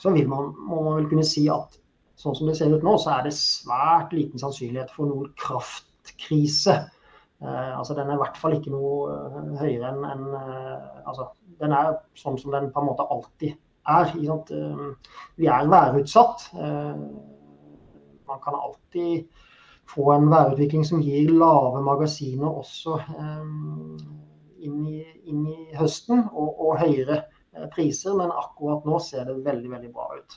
D: så man, må man vel kunne si at sånn som det ser ut nå, så er det svært liten sannsynlighet for noen kraftkrise. Eh, altså Den er i hvert fall ikke noe eh, høyere enn en, eh, altså, den er sånn som den på en måte alltid er. Eh, vi er værutsatt. Eh, man kan alltid få en værutvikling som gir lave magasiner også eh, inn i, inn i høsten, og, og, høyere priser. Men akkurat nå ser det veldig, veldig bra ut.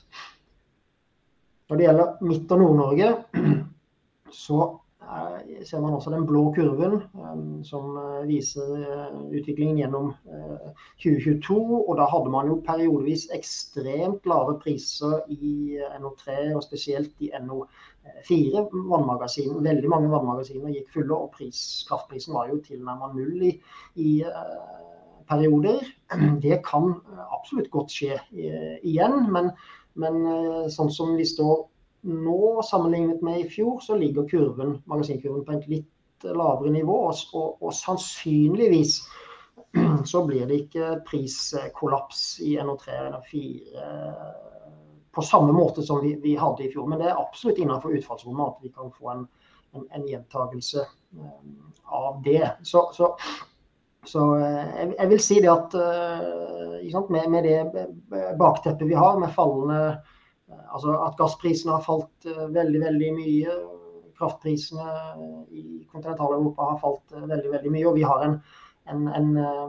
D: Når det gjelder Midt- og Nord-Norge, *clears throat* så ser man også den blå kurven um, som viser utviklingen gjennom 2022. Uh, og da hadde man jo periodevis ekstremt lave priser i NO3, og spesielt i NO4. Vannmagasin, veldig mange vannmagasiner gikk fulle, og pris, kraftprisen var jo tilnærmet null i, i perioder. *clears throat* Det kan absolutt godt skje igjen, men, men sånn som vi står nå, sammenlignet med i fjor, så ligger kurven, magasinkurven på et litt lavere nivå. Og, og sannsynligvis *clears throat* så blir det ikke priskollaps i NO3 eller 4 på samme måte som vi, vi, hadde i fjor. Men det er absolutt innenfor utfallsrommet at vi kan få en, en, en gjentagelse eh, av det. Så, så, så eh, jeg, jeg, vil si det at sant, med, med, det bakteppet vi har, med fallende Altså at gassprisene har falt eh, veldig, veldig mye. Kraftprisene i kontinentaleuropa har falt eh, veldig, veldig mye. Og vi har en, en, en, eh,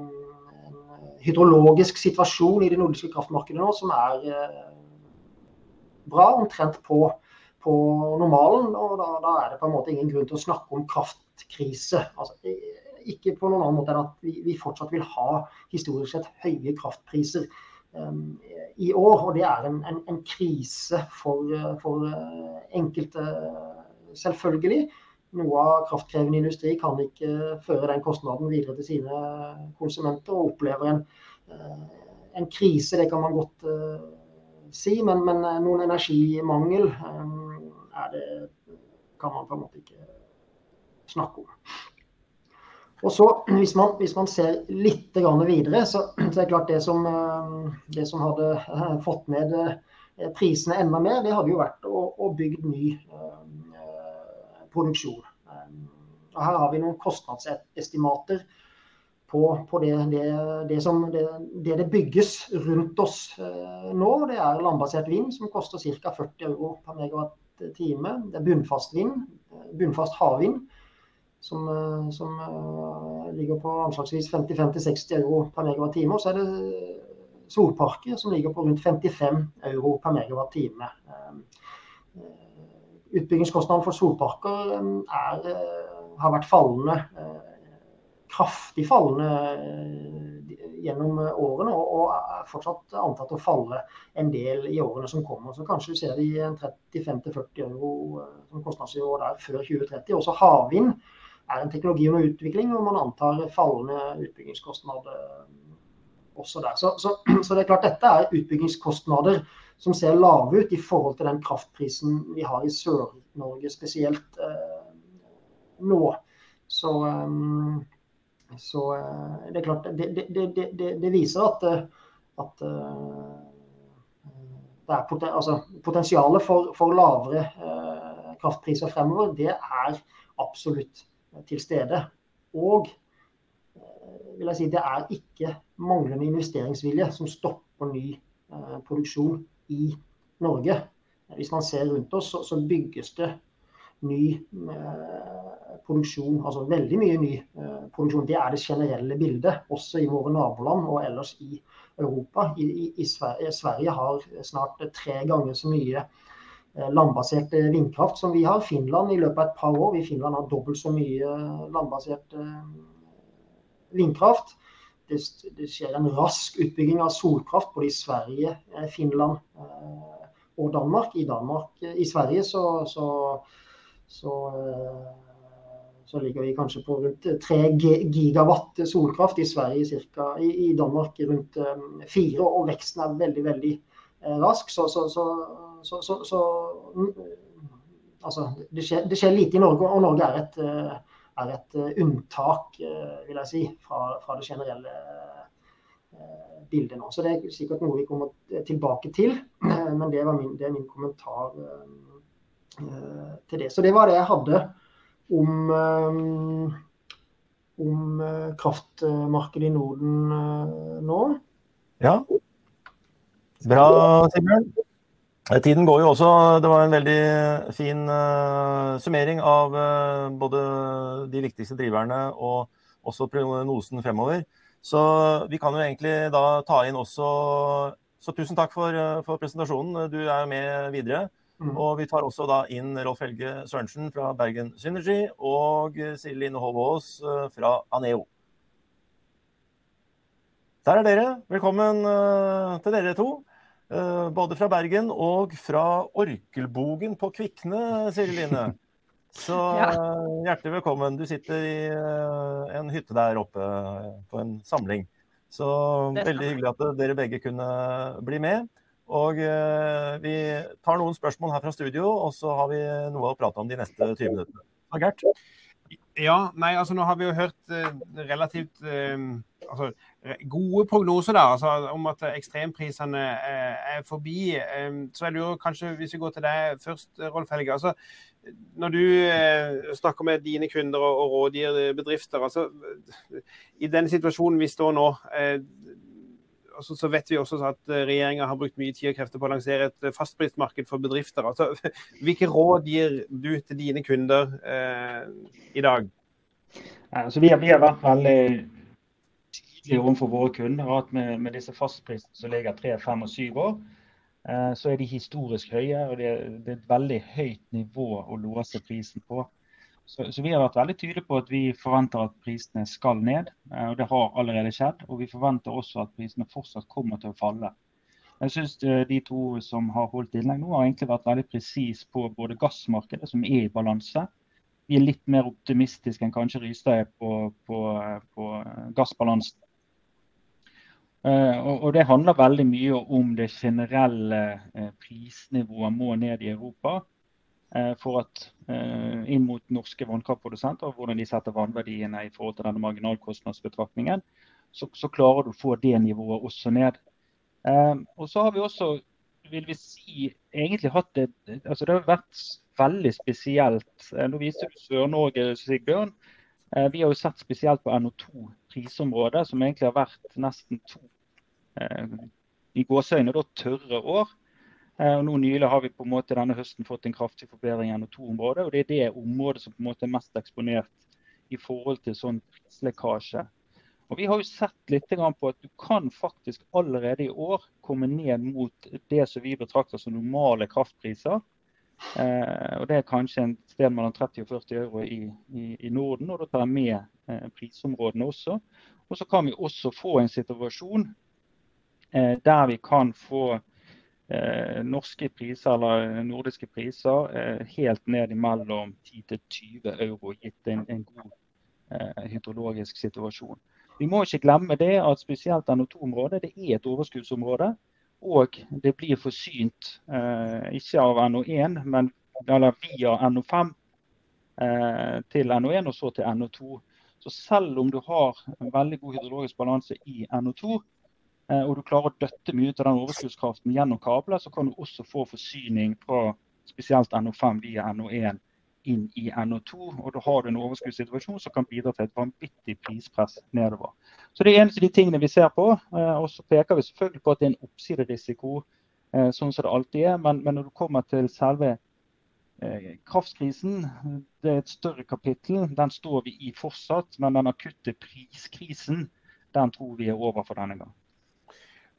D: en hydrologisk situasjon i det nordiske kraftmarkedet nå som er bra, omtrent på, på normalen. Og da, da, er det på en måte ingen grunn til å snakke om kraftkrise. Altså, ikke på noen annen måte enn at vi, vi fortsatt vil ha historisk sett høye kraftpriser um, i år. Og det er en, en, en krise for, for, eh, enkelte, selvfølgelig. Noe av kraftkrevende industri kan ikke føre den kostnaden videre til sine konsumenter, og opplever en, eh, en krise, det kan man godt si. Men, men, noen energimangel um, er det, kan man på en måte ikke snakke om. Og så, hvis man, hvis man ser litt videre, så, så, er det klart det som, eh, det som hadde eh, fått ned eh, prisene enda mer, det hadde jo vært å, å bygge ny produksjon. Og her har vi noen kostnadsestimater på, på det, det, det, som det, det, bygges rundt oss nå. Det er landbasert vind som koster ca. 40 euro per megawatt time. Det er bunnfast vind, bunnfast havvind som, eh, som uh, ligger på anslagsvis 55-60 euro per megawatt-time. Og så er det solparker som ligger på rundt 55 euro per megawatt-time. Uh, utbyggingskostnaden for solparker er, har vært fallende, kraftig fallende gjennom årene, og, er fortsatt antatt å falle en del i årene som kommer. Så kanskje ser vi 35-40 euro som kostnadsnivå der før 2030. Også havvind er en teknologi under utvikling, og man antar fallende utbyggingskostnader også der. Så, så, *clears throat* så, det er klart dette er utbyggingskostnader som ser lave ut i forhold til den kraftprisen vi har i Sør-Norge spesielt eh, nå. Så, um, så uh, det er klart det, det, det, det viser at, at poten, altså, potensialet for, for lavere eh, kraftpriser fremover. Det er absolutt til stede. Og eh, vil jeg si, det er ikke manglende investeringsvilje som stopper ny eh, produksjon i Norge. Hvis man ser rundt oss, så, bygges det ny eh, produksjon, altså veldig mye ny produksjon. Det er det generelle bildet, også i våre naboland og ellers i Europa. I, Sverige, har snart tre ganger så mye landbasert vindkraft som vi har. Finland i løpet av et par år vil Finland ha dobbelt så mye landbasert vindkraft. Det, det, skjer en rask utbygging av solkraft både i Sverige, Finland og Danmark. I, Danmark, i Sverige så, så, så så ligger vi kanskje på rundt 3 gigawatt solkraft. I Sverige cirka, i, i Danmark rundt 4, um, og veksten er veldig, veldig eh, rask. Så, så, så, så altså, det, skjer, det, skjer, lite i Norge, og Norge er et, eh, er et eh, unntak vil jeg si, fra, fra det generelle bildet nå. Så Det er sikkert noe vi kommer tilbake til, men det, min, det er min kommentar til det. Så det var det jeg hadde om, eh, om eh, kraftmarkedet i Norden eh, nå.
A: Ja. Bra, Sigbjørn. Tiden går jo også. Det var en veldig fin uh, summering av uh, både de viktigste driverne og også prognosen fremover. Så vi kan jo egentlig da ta inn også Så tusen takk for, uh, for presentasjonen. Du er med videre. Mm. Og vi tar også da inn Rolf Helge Sørensen fra Bergen Synergy og Silje Line eh, fra Aneo. Der er dere. Velkommen eh, til dere to. Eh, både fra Bergen og fra Orkelbogen på Kvikne, Siri Line. Så *laughs* hjertelig velkommen. Du sitter i en hytte der oppe på en samling. Så veldig hyggelig at dere begge kunne bli med. Og eh, vi tar noen spørsmål her fra studio, og så har vi noe å prate om de neste 20 minuttene. Ja, Gert?
B: Ja, nei, altså nå har vi jo hørt eh, relativt eh, altså, gode prognoser der, altså, om at ekstremprisene eh, er forbi. Eh, så jeg lurer kanskje, hvis vi går til deg først, Rolf Helge. altså når du eh, snakker med dine kunder og, rådgir bedrifter, altså, i den situasjonen vi står nå, altså, så vet vi også at regjeringa har brukt mye tid og krefter på å lansere et fastprismarked for bedrifter. Altså, *laughs* hvilke råd gir du til dine kunder eh, i dag?
E: Altså, vi, har, vi, har, vært veldig tydelige overfor våre kunder at med, med disse fastprisene som ligger tre, fem og syv år, eh, så er de historisk høye. og det, det er et veldig høyt nivå å låse prisen på. Så, så, Vi har vært veldig tydelige på at vi forventer at prisene skal ned. Eh, og Det har allerede skjedd. Og vi forventer også at prisene fortsatt kommer til å falle. Jeg synes eh, De to som har holdt innlegg nå, har egentlig vært veldig presis på både gassmarkedet, som er i balanse. Vi er litt mer optimistiske enn kanskje Rystad er på, på, på gassbalansen. Og, og Det handler veldig mye om det generelle eh, prisnivået må ned i Europa. Eh, for at eh, inn mot norske vannkraftprodusenter, hvordan de setter vannverdiene i forhold til denne marginalkostnadsbetraktningen, så, så klarer du å få det nivået også ned. Eh, og så har vi også, vil vi si, egentlig hatt det altså Det har vært veldig spesielt. Nå viste du Sør-Norge, Sigbjørn. Vi har jo sett spesielt på NO2 prisområdet, som egentlig har vært nesten to i gåseøyne tørre år. Eh, og nå Nylig har vi på en måte denne høsten fått en kraftig forbedring i NO2-området. og Det er det området som på en måte er mest eksponert i forhold til sånn prislekkasje. Og Vi har jo sett litt på at du kan faktisk allerede i år komme ned mot det som vi betrakter som normale kraftpriser. Eh, og Det er kanskje en sted mellom 30 og 40 euro i, i, i Norden. og Da tar jeg med eh, prisområdene også. Og Så kan vi også få en situasjon eh, der vi kan få eh, norske priser eller nordiske priser eh, helt ned mellom 10-20 euro, gitt en, en god eh, hydrologisk situasjon. Vi må ikke glemme det at spesielt NO2-området det er et overskuddsområde. Og det blir forsynt eh, ikke av NO1, men via NO5 eh, til NO1 og så til NO2. Så selv om du har en veldig god hydrologisk balanse i NO2, Eh, og du klarer å døtte mye av den overskuddskraften gjennom kabler, så kan du også få forsyning fra spesielt NO5 via NO1 inn i NO2. og Da har du en overskuddssituasjon som kan bidra til et vanvittig prispress nedover. Så Det er en av de tingene vi ser på. Eh, og Så peker vi selvfølgelig på at det er en oppsiderisiko, eh, sånn som det alltid er. Men, men når du kommer til selve kraftkrisen, det er et større kapittel. Den står vi i fortsatt. Men den akutte priskrisen, den tror vi er over for denne gang.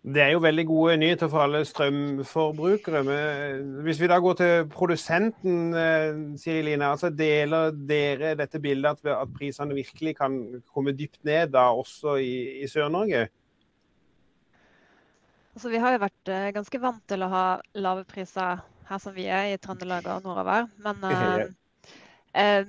B: Det er jo veldig gode nyheter for alle strømforbrukere. Men hvis vi da går til produsenten, sier Line, altså deler dere dette bildet at, at prisene virkelig kan komme dypt ned da også i, i Sør-Norge?
F: Altså, vi har jo vært ganske vant til å ha lave priser her som vi er i Trøndelag og nordover. Men *laughs* uh, eh,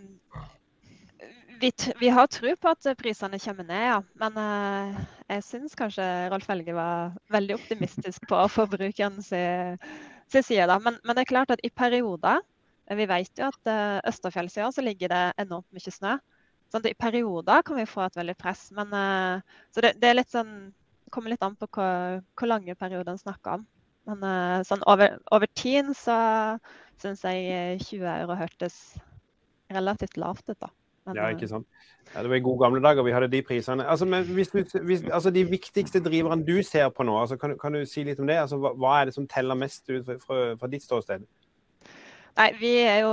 F: vi, vi, har tro på at prisene kommer ned, ja. Men uh, jeg syns kanskje Rolf Helge var veldig optimistisk på *laughs* forbrukerens side. Da. Men, men, det er klart at i perioder Vi vet jo at uh, Østerfjellsida så ligger det enormt mye snø. Sånn I perioder kan vi få et veldig press. Men, uh, så det, det, er litt sånn, kommer litt an på hvor, hvor lange perioder en snakker om. Men uh, sånn over, over tid så syns jeg 20 euro hørtes relativt lavt ut, da.
B: Men, ja, ikke sant. Ja, det var i gode gamle dager vi hadde de prisene. Altså, hvis du, hvis, altså De viktigste driverne du ser på nå, altså, kan, kan, du si litt om det? Altså, hva, hva, er det som teller mest ut fra, fra ditt ståsted?
F: Nei, vi, jo,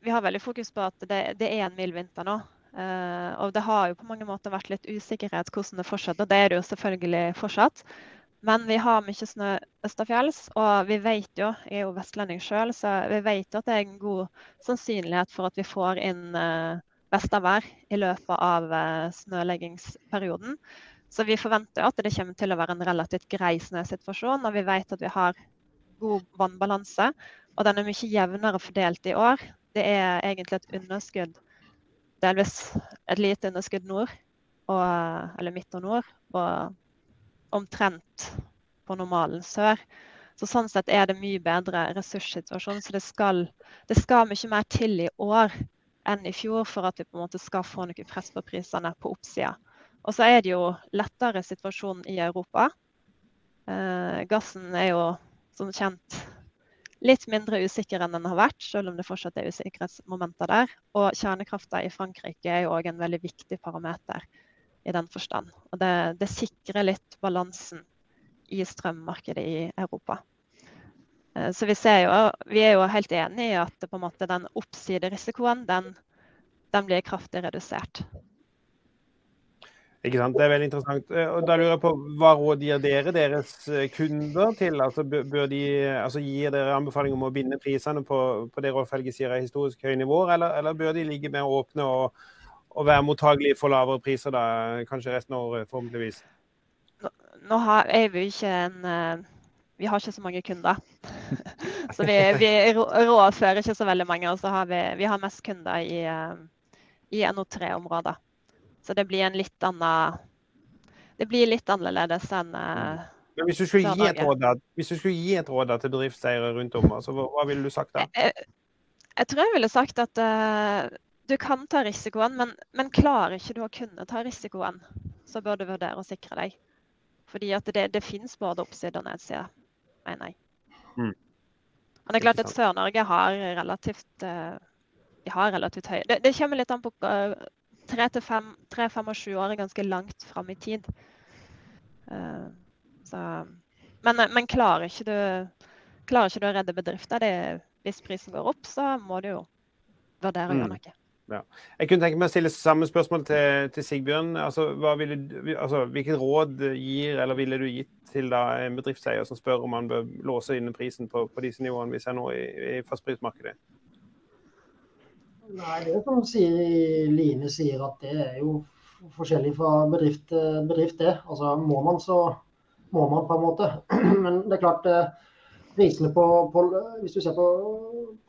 F: vi har veldig fokus på at det, det er en mild vinter nå. Uh, og det har jo på mange måter vært litt usikkerhet hvordan det fortsetter. Det er det jo selvfølgelig fortsatt. Men vi har mye snø østafjells, og vi vet jo, jeg er jo vestlending sjøl, så vi vet jo at det er en god sannsynlighet for at vi får inn uh, vestavær i løpet av eh, snøleggingsperioden. Så vi forventer at det kommer til å være en relativt grei snøsituasjon. Og vi vet at vi har god vannbalanse, og den er mye jevnere fordelt i år. Det er egentlig et underskudd, delvis et lite underskudd nord, og, eller midt og nord, og omtrent på normalen sør. Så sånn sett er det mye bedre ressurssituasjon. Så det skal, det skal mye mer til i år enn i fjor for at vi på en måte skal få noe press på prisene på oppsida. Og så er det jo lettere situasjonen i Europa. Eh, gassen er jo som kjent litt mindre usikker enn den har vært, selv om det fortsatt er usikkerhetsmomenter der. Og kjernekrafta i Frankrike er jo òg en veldig viktig parameter i den forstand. Og det, det sikrer litt balansen i strømmarkedet i Europa. Eh, så vi, jo, vi, er jo helt enig i at på en måte, den oppsiderisikoen den, den blir kraftig redusert.
B: Ikke sant? Det er veldig interessant. Eh, og da lurer jeg på, Hva råd gir dere deres eh, kunder til? Altså, bør de, altså, Gir dere anbefaling om å binde prisene på, på det Rolf Helge sier er historisk høye nivåer, eller, eller, bør de ligge mer åpne og, og være mottagelige for lavere priser da, kanskje resten av året, forhåpentligvis?
F: Nå, nå har, er vi ikke en vi har ikke så mange kunder. *laughs* så vi, vi rådfører ikke så veldig mange. Og så har vi, vi har mest kunder i, eh, i NO3-området. Så det blir en litt annen Det blir litt annerledes enn
B: Men hvis du, skulle gi et råd, hvis du skulle gi et råd til bedriftseiere rundt om, altså, hva, hva ville du sagt da?
F: Jeg, jeg, tror jeg ville sagt at uh, du kan ta risikoen, men, men, klarer ikke du å kunne ta risikoen, så bør du vurdere å sikre deg. Fordi det, det finnes både oppside og nedside mener jeg. Mm. Men det er klart at Sør-Norge har relativt uh, de har relativt høye det, det, kommer litt an på uh, tre fem, tre, fem og sju år er ganske langt fram i tid. Uh, så, men, men klarer, ikke du, klarer ikke du å redde bedrifter hvis prisen går opp, så må du jo vurdere å gjøre mm. noe.
B: Ja. Jeg kunne tenke meg å stille samme spørsmål til, til Sigbjørn. Altså, ville, altså, hvilket råd gir, eller ville du gitt til da, en bedriftseier som spør om man bør låse inn prisen på, på disse nivåene vi ser nå i, i fastprismarkedet?
D: Nei, det er som sier, Line sier, at det er jo forskjellig fra bedrift til bedrift. det. Altså, må man, så må man på en måte. *clears throat* Men det er klart eh, prisene på, på, Hvis du ser på,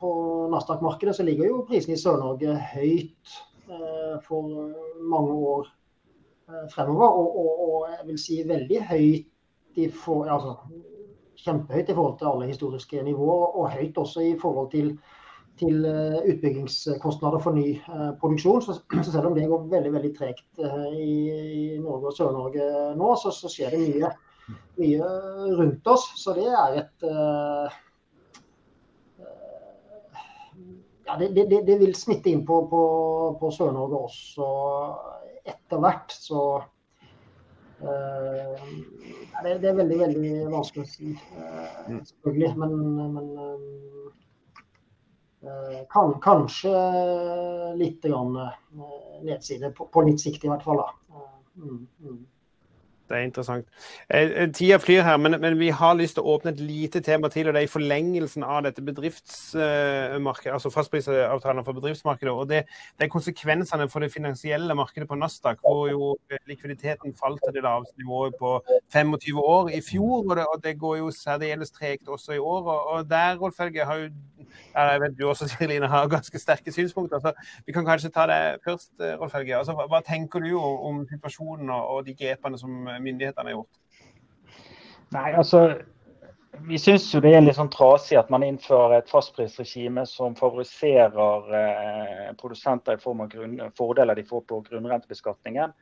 D: på Nasdaq-markedet, så ligger jo prisene i Sør-Norge høyt eh, for mange år eh, fremover. Og, og, og, jeg vil si veldig høyt i for, altså, kjempehøyt i forhold til alle historiske nivåer, og høyt også i forhold til, til uh, utbyggingskostnader for ny eh, produksjon. Så, så, selv om det går veldig veldig tregt eh, i, Norge og Sør-Norge nå, så, så, skjer det mye mye rundt oss. Så det er et uh, ja, det, det, det, vil smitte inn på, på, på Sør-Norge også etter hvert. Så uh, det, det, er veldig veldig vanskelig å si, uh, selvfølgelig. Men, men kan, kanskje litt grann, nedside, på, på, litt sikt i hvert fall. da. Mm, mm.
B: Det er interessant. Eh, eh, tida flyr her, men, men, vi har lyst til å åpne et lite tema til. og Det er i forlengelsen av dette bedriftsmarkedet, altså fastprisavtalene for bedriftsmarkedet. og det, det, er konsekvensene for det finansielle markedet på Nasdaq, hvor jo likviditeten falt til det laveste nivået på 25 år i fjor. Og det, og det går jo særdeles tregt også i år. og, og der, Rolf Helge, har jo jeg vet du også, *laughs* Sirline, har ganske sterke synspunkter. så Vi kan kanskje ta det først, Rolf Helge. Altså, hva, hva tenker du om situasjonen og, og de grepene som myndighetene har gjort?
E: Nei, altså vi syns det er litt sånn trasig at man innfører et fastprisregime som favoriserer eh, produsenter i form av grunn, fordeler de får på grunnrentebeskatningen.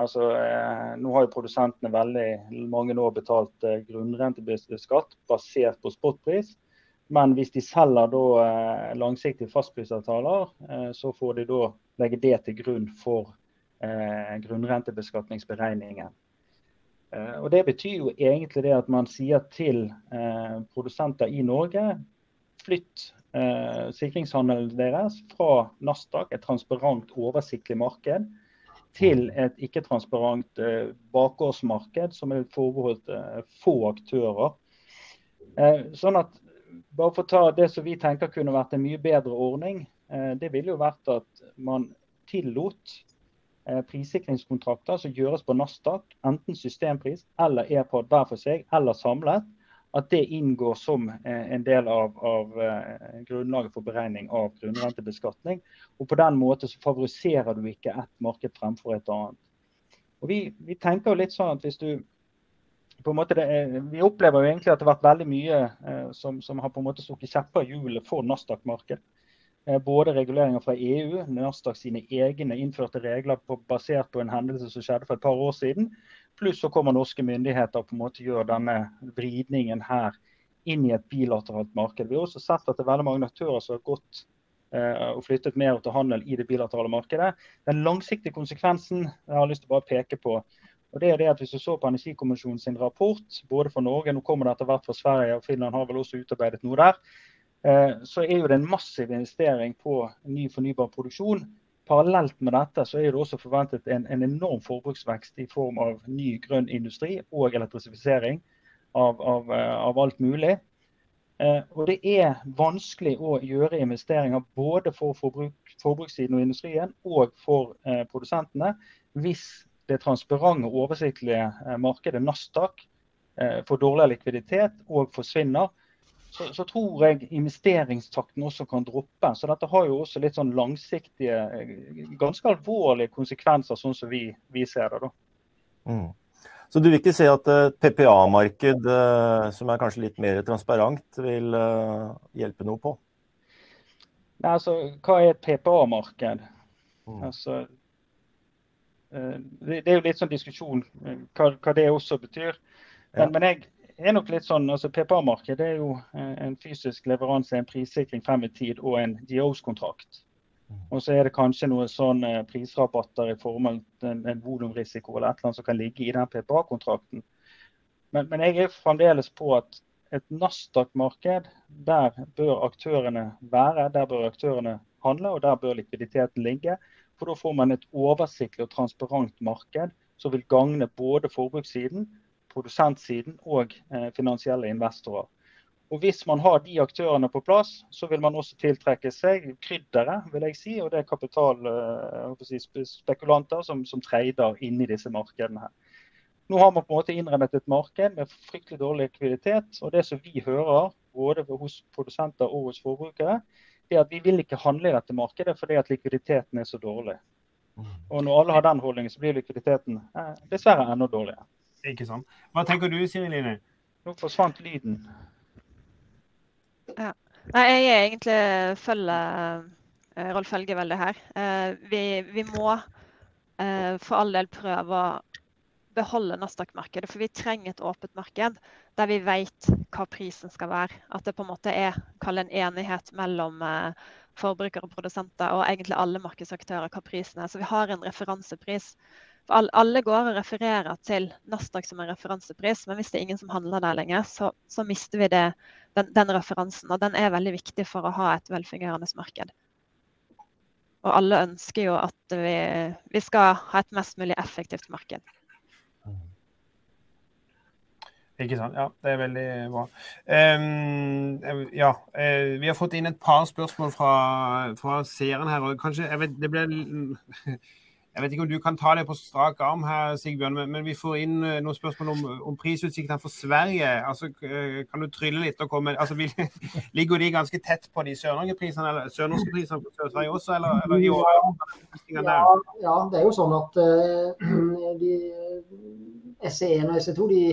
E: Altså, eh, nå har jo produsentene veldig mange år betalt eh, grunnrentebeskatt basert på spotpris. Men hvis de selger da, eh, langsiktige fastprisavtaler, eh, så får de da legge det til grunn for eh, grunnrentebeskatningsberegningen. Eh, og Det betyr jo egentlig det at man sier til eh, produsenter i Norge flytt eh, sikringshandelen deres fra Nasdaq, et transparent, oversiktlig marked, til et ikke-transparent eh, bakgårdsmarked som er forbeholdt eh, få aktører. Eh, sånn at bare for å ta det som vi tenker kunne vært en mye bedre ordning, det ville jo vært at man tillot Eh, prissikringskontrakter som gjøres på Nasdaq, enten systempris eller e-pod hver for seg, eller samlet, at det inngår som eh, en del av, av uh, grunnlaget for beregning av grunnrentebeskatning. Og På den måten så favoriserer du ikke ett marked fremfor et annet. Og vi, vi tenker jo litt sånn at hvis du er, Vi opplever jo egentlig at det har vært veldig mye eh, som, som, har på en måte stukket kjepper i hjulene for Nasdaq-markedet. Eh, både reguleringer fra EU, Nørstak sine egne innførte regler på, basert på en hendelse som skjedde for et par år siden. Pluss så kommer norske myndigheter på en måte gjør denne vridningen her inn i et bilateralt marked. Vi har også sett at det er veldig mange aktører som har gått eh, og flyttet mer til handel i det bilaterale markedet. Den langsiktige konsekvensen jeg har lyst til å bare peke på, og det er det at Hvis du så på Energikommisjonen sin rapport, både for Norge, nå kommer det etter hvert fra Sverige og Finland har vel også utarbeidet noe der, så er jo det en massiv investering på ny fornybar produksjon. Parallelt med dette så er det også forventet en, en enorm forbruksvekst i form av ny grønn industri og elektrifisering av, av, eh, av alt mulig. Eh, og det er vanskelig å gjøre investeringer både for forbruk, forbrukssiden og industrien og for eh, produsentene hvis det transparente og oversiktlige markedet Nasdaq eh, får dårligere likviditet og forsvinner så, så, tror jeg investeringstakten også kan droppe. Så dette har jo også litt sånn langsiktige, ganske alvorlige konsekvenser, sånn som vi, vi ser det. da. Mm.
A: Så du vil ikke se at et PPA-marked eh, som er kanskje litt mer transparent, vil eh, hjelpe noe på?
E: Nei, altså, Hva er et PPA-marked? Mm. Altså, eh, det, er jo litt sånn diskusjon hva, hva det også betyr. Men, ja. men jeg, er nok litt sånn, altså PPA-markedet er jo en fysisk leveranse, en prissikring frem i tid og en GOs-kontrakt. Mm. Og så er det kanskje noen sånn eh, prisrabatter i form av en, en volumrisiko eller et eller annet som kan ligge i den PPA-kontrakten. Men, men, jeg er fremdeles på at et Nasdaq-marked, der bør aktørene være, der bør aktørene handle, og der bør likviditeten ligge. For da får man et oversiktlig og transparent marked som vil gagne både forbrukssiden produsentsiden og eh, finansielle investorer. Og Hvis man har de aktørene på plass, så vil man også tiltrekke seg krydderet, vil jeg si. Og det er kapitalspekulanter eh, som, som trader inn i disse markedene. her. Nå har man på en måte innrømmet et marked med fryktelig dårlig likviditet. Og det som vi hører, både hos produsenter og hos forbrukere, er at vi vil ikke handle i dette markedet fordi at likviditeten er så dårlig. Mm. Og når alle har den holdningen, så blir likviditeten eh, dessverre enda dårligere.
B: Ikke sant. Hva tenker du, Siri Line?
E: Nå forsvant lyden.
F: Ja. Nei, jeg er egentlig følger uh, Rolf Helge veldig her. Uh, vi, vi, må uh, for all del prøve å beholde Nasdaq-markedet. For vi trenger et åpent marked der vi vet hva prisen skal være. At det på en måte er en enighet mellom forbrukere og produsenter og egentlig alle markedsaktører hva prisen er. Så vi har en referansepris. For alle går og refererer til Nasdaq som en referansepris, men hvis det er ingen som handler der lenger, så, så mister vi det, den, den, referansen. Og den er veldig viktig for å ha et velfungerende marked. Og alle ønsker jo at vi, vi skal ha et mest mulig effektivt marked.
B: Ikke sant. Ja, det er veldig bra. Um, ja, uh, vi har fått inn et par spørsmål fra, fra seeren her. og kanskje, jeg vet, det ble *laughs* jeg vet ikke om du kan ta det på strak arm her, Sigbjørn, men, men vi får inn uh, noen spørsmål om, om prisutsiktene for Sverige. Altså, uh, kan du trylle litt og komme altså, vil, *laughs* Ligger de ganske tett på de sørnorske prisene eller sørnorske prisene på Sør-Sverige også, eller, eller i år?
D: Ja, ja, det er jo sånn at uh, *clears throat* de SE1 og SE2, de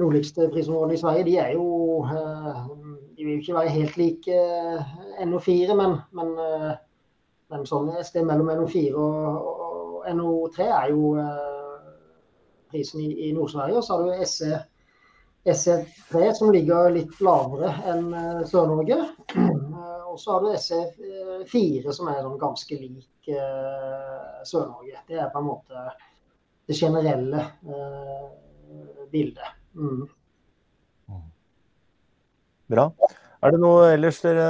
D: nordligste prisområdene i Sverige, de er jo De vil jo ikke være helt like NO4, men, men men sånn et sted mellom NO4 og, og NO3 er jo eh, prisen i, i Nord-Sverige. Og så har du SE, SE3 som ligger litt lavere enn eh, Sør-Norge. Eh, og så har du SE4 som er sånn ganske lik Sør-Norge. Det er på en måte det generelle bildet. Mm.
A: Bra. Er det noe ellers dere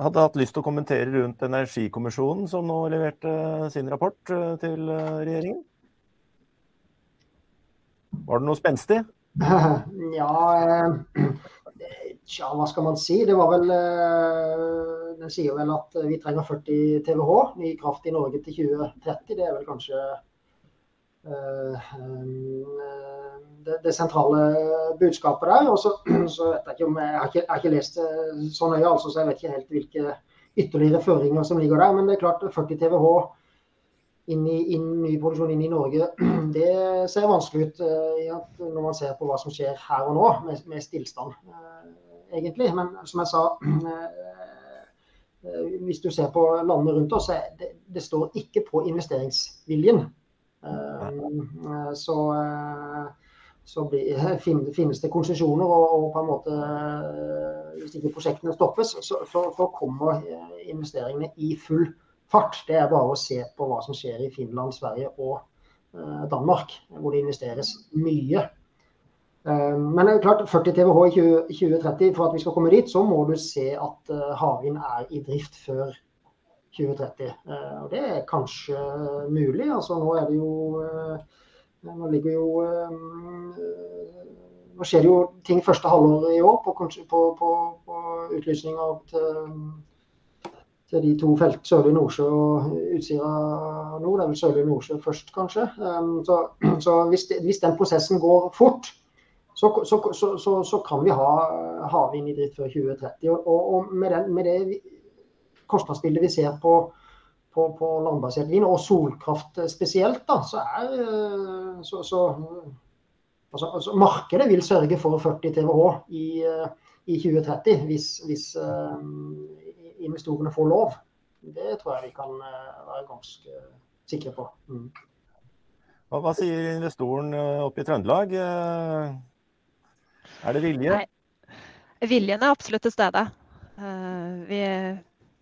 A: hadde hatt lyst til å kommentere rundt Energikommisjonen, som nå leverte sin rapport eh, til eh, regjeringen? Var det noe spenstig? *laughs*
D: Ja, eh, tja, hva skal man si. Det var vel Den sier vel at vi trenger 40 TWh ny kraft i Norge til 2030. Det er vel kanskje det, det, sentrale budskapet der. Og så, *clears throat* vet jeg ikke om jeg har ikke, jeg har ikke lest det så nøye, altså, så jeg vet ikke helt hvilke ytterligere føringer som ligger der. Men det er klart 40 TWh inn i, inn, ny produksjon inn i Norge, *clears throat* det ser vanskelig ut uh, når man ser på hva som skjer her og nå, med, med stillstand, egentlig. Men som jeg sa, *clears throat* hvis du ser på landene rundt oss, det, det står ikke på investeringsviljen. Så så blir, finnes det konsesjoner, og, og, på en måte eh, hvis ikke prosjektene stoppes, så, så, så, kommer eh, investeringene i full fart. Det er bare å se på hva som skjer i Finland, Sverige og eh, Danmark, hvor det investeres mye. Eh, men det er klart 40 TWh i 2030, for at vi skal komme dit, så må du se at eh, havvind er i drift før 2030. Eh, og det er kanskje mulig. altså Nå er det jo nå ligger jo eh, Nå skjer det jo ting første halvår i år på, på, på, på utlysninga til, til de to felt, Sørlige Nordsjø og Utsira nord. Det er vel Sørlige Nordsjø først, kanskje. Så, *clears throat* så hvis, hvis, den prosessen går fort, så, så, så kan vi ha havvind i drift før 2030. Og, og med, den, med, det kostnadsbildet vi ser på på, på landbasert vin, og solkraft spesielt, da, så er eh, så, så altså, altså, Markedet vil sørge for 40 TWh i, eh, i 2030 hvis, hvis uh, investorene får lov. Det tror jeg vi kan være ganske sikre på. Mm.
A: Hva, hva, sier investoren oppe i Trøndelag? Er det vilje? Nei.
F: Viljen er absolutt til stede. Vi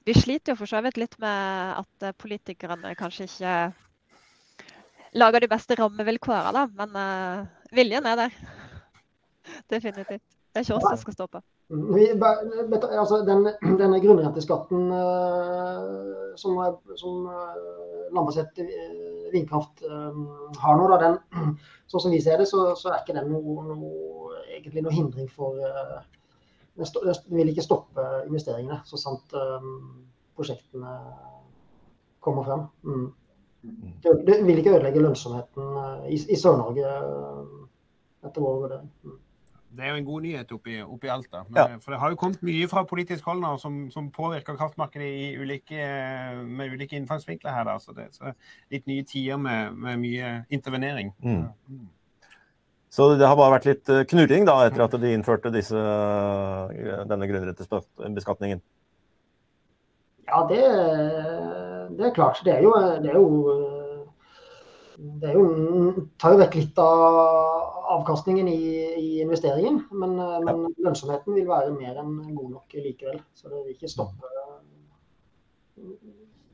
F: vi sliter jo for så vidt litt med at eh, politikerne kanskje ikke lager de beste rammevilkårene, men uh, viljen er der. Definitivt. Det er ikke oss som skal stoppe.
D: Vi, altså, den, denne grunnrenteskatten uh, som, som uh, landbasert vindkraft har nå, da, den, sånn som vi ser det, så, så er ikke den noe, noe, egentlig noe hindring for det vil ikke stoppe investeringene så sant um, prosjektene kommer frem. Mm. Det, det, vil ikke ødelegge lønnsomheten uh, i, i Sør-Norge uh, etter vår vurdering. Mm.
B: Det er jo en god nyhet oppi, oppi Alta. Men, ja. For det har jo kommet mye fra politisk hold nå som, som påvirker kraftmarkedet ulike, med ulike innfallsvinkler her. Da. Så det er litt nye tider med, med mye intervenering. Mm.
A: Så det har bare vært litt eh, knurring da, etter at de innførte disse, eh, denne grunnrentebeskatningen?
D: Ja, det, det, er klart. Det er jo, det er jo, det er jo tar jo vekk litt av avkastningen i, i investeringen. Men, men, lønnsomheten vil være mer enn god nok likevel. Så det vil ikke stoppe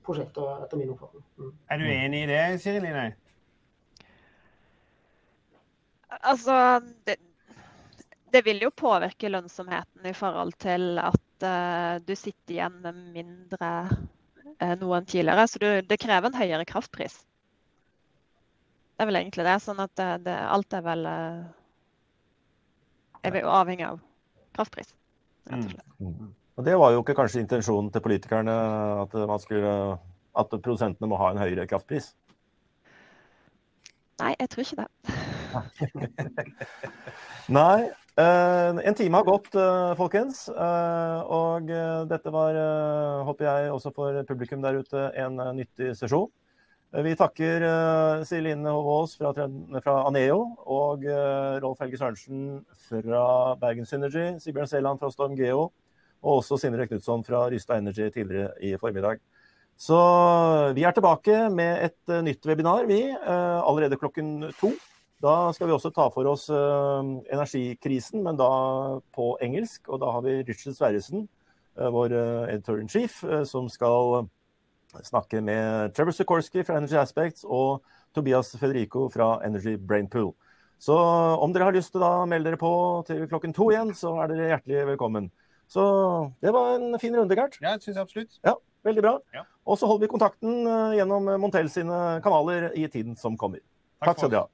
D: prosjekter, etter min oppfatning. Mm.
B: Er du enig i det, Siri Line?
F: Altså, det, det, vil jo påvirke lønnsomheten i forhold til at uh, du sitter igjen med mindre uh, noe enn tidligere. Så du, det krever en høyere kraftpris. Det er vel egentlig det. Sånn at det, det, alt er vel uh, er avhengig av kraftpris. rett og slett.
A: Mm. Og det var jo ikke kanskje intensjonen til politikerne, at, man skulle, at produsentene må ha en høyere kraftpris?
F: Nei, jeg tror ikke det. *laughs*
A: Nei. eh, en time har gått, eh, folkens. eh, og dette var, håper jeg, også for publikum der ute, en nyttig sesjon. Vi takker uh, Silje Ine Hovås fra, fra Aneo og uh, Rolf Helge Sørensen fra Bergen Synergy, Sibjørn Seland fra Storm Geo og også Sindre Knutson fra Rystad Energy tidligere i formiddag. Så vi er tilbake med et uh, nytt webinar, vi, allerede klokken to. Da skal vi også ta for oss uh, energikrisen, men da på engelsk. Og da har vi Richard Sverresen, uh, vår uh, editor in chief, eh, som skal snakke med Trevor Sikorsky fra Energy Aspects og Tobias Federico fra Energy Brainpool. Så om dere har lyst til å melde dere på til klokken to igjen, så er dere hjertelig velkommen. Så det var en fin runde, Gert.
B: Ja, det syns jeg absolutt.
A: Ja, veldig bra.
B: Ja.
A: Og så holder vi kontakten eh, gjennom Montell sine kanaler i tiden som kommer.
B: Takk
A: Takk skal dere ha.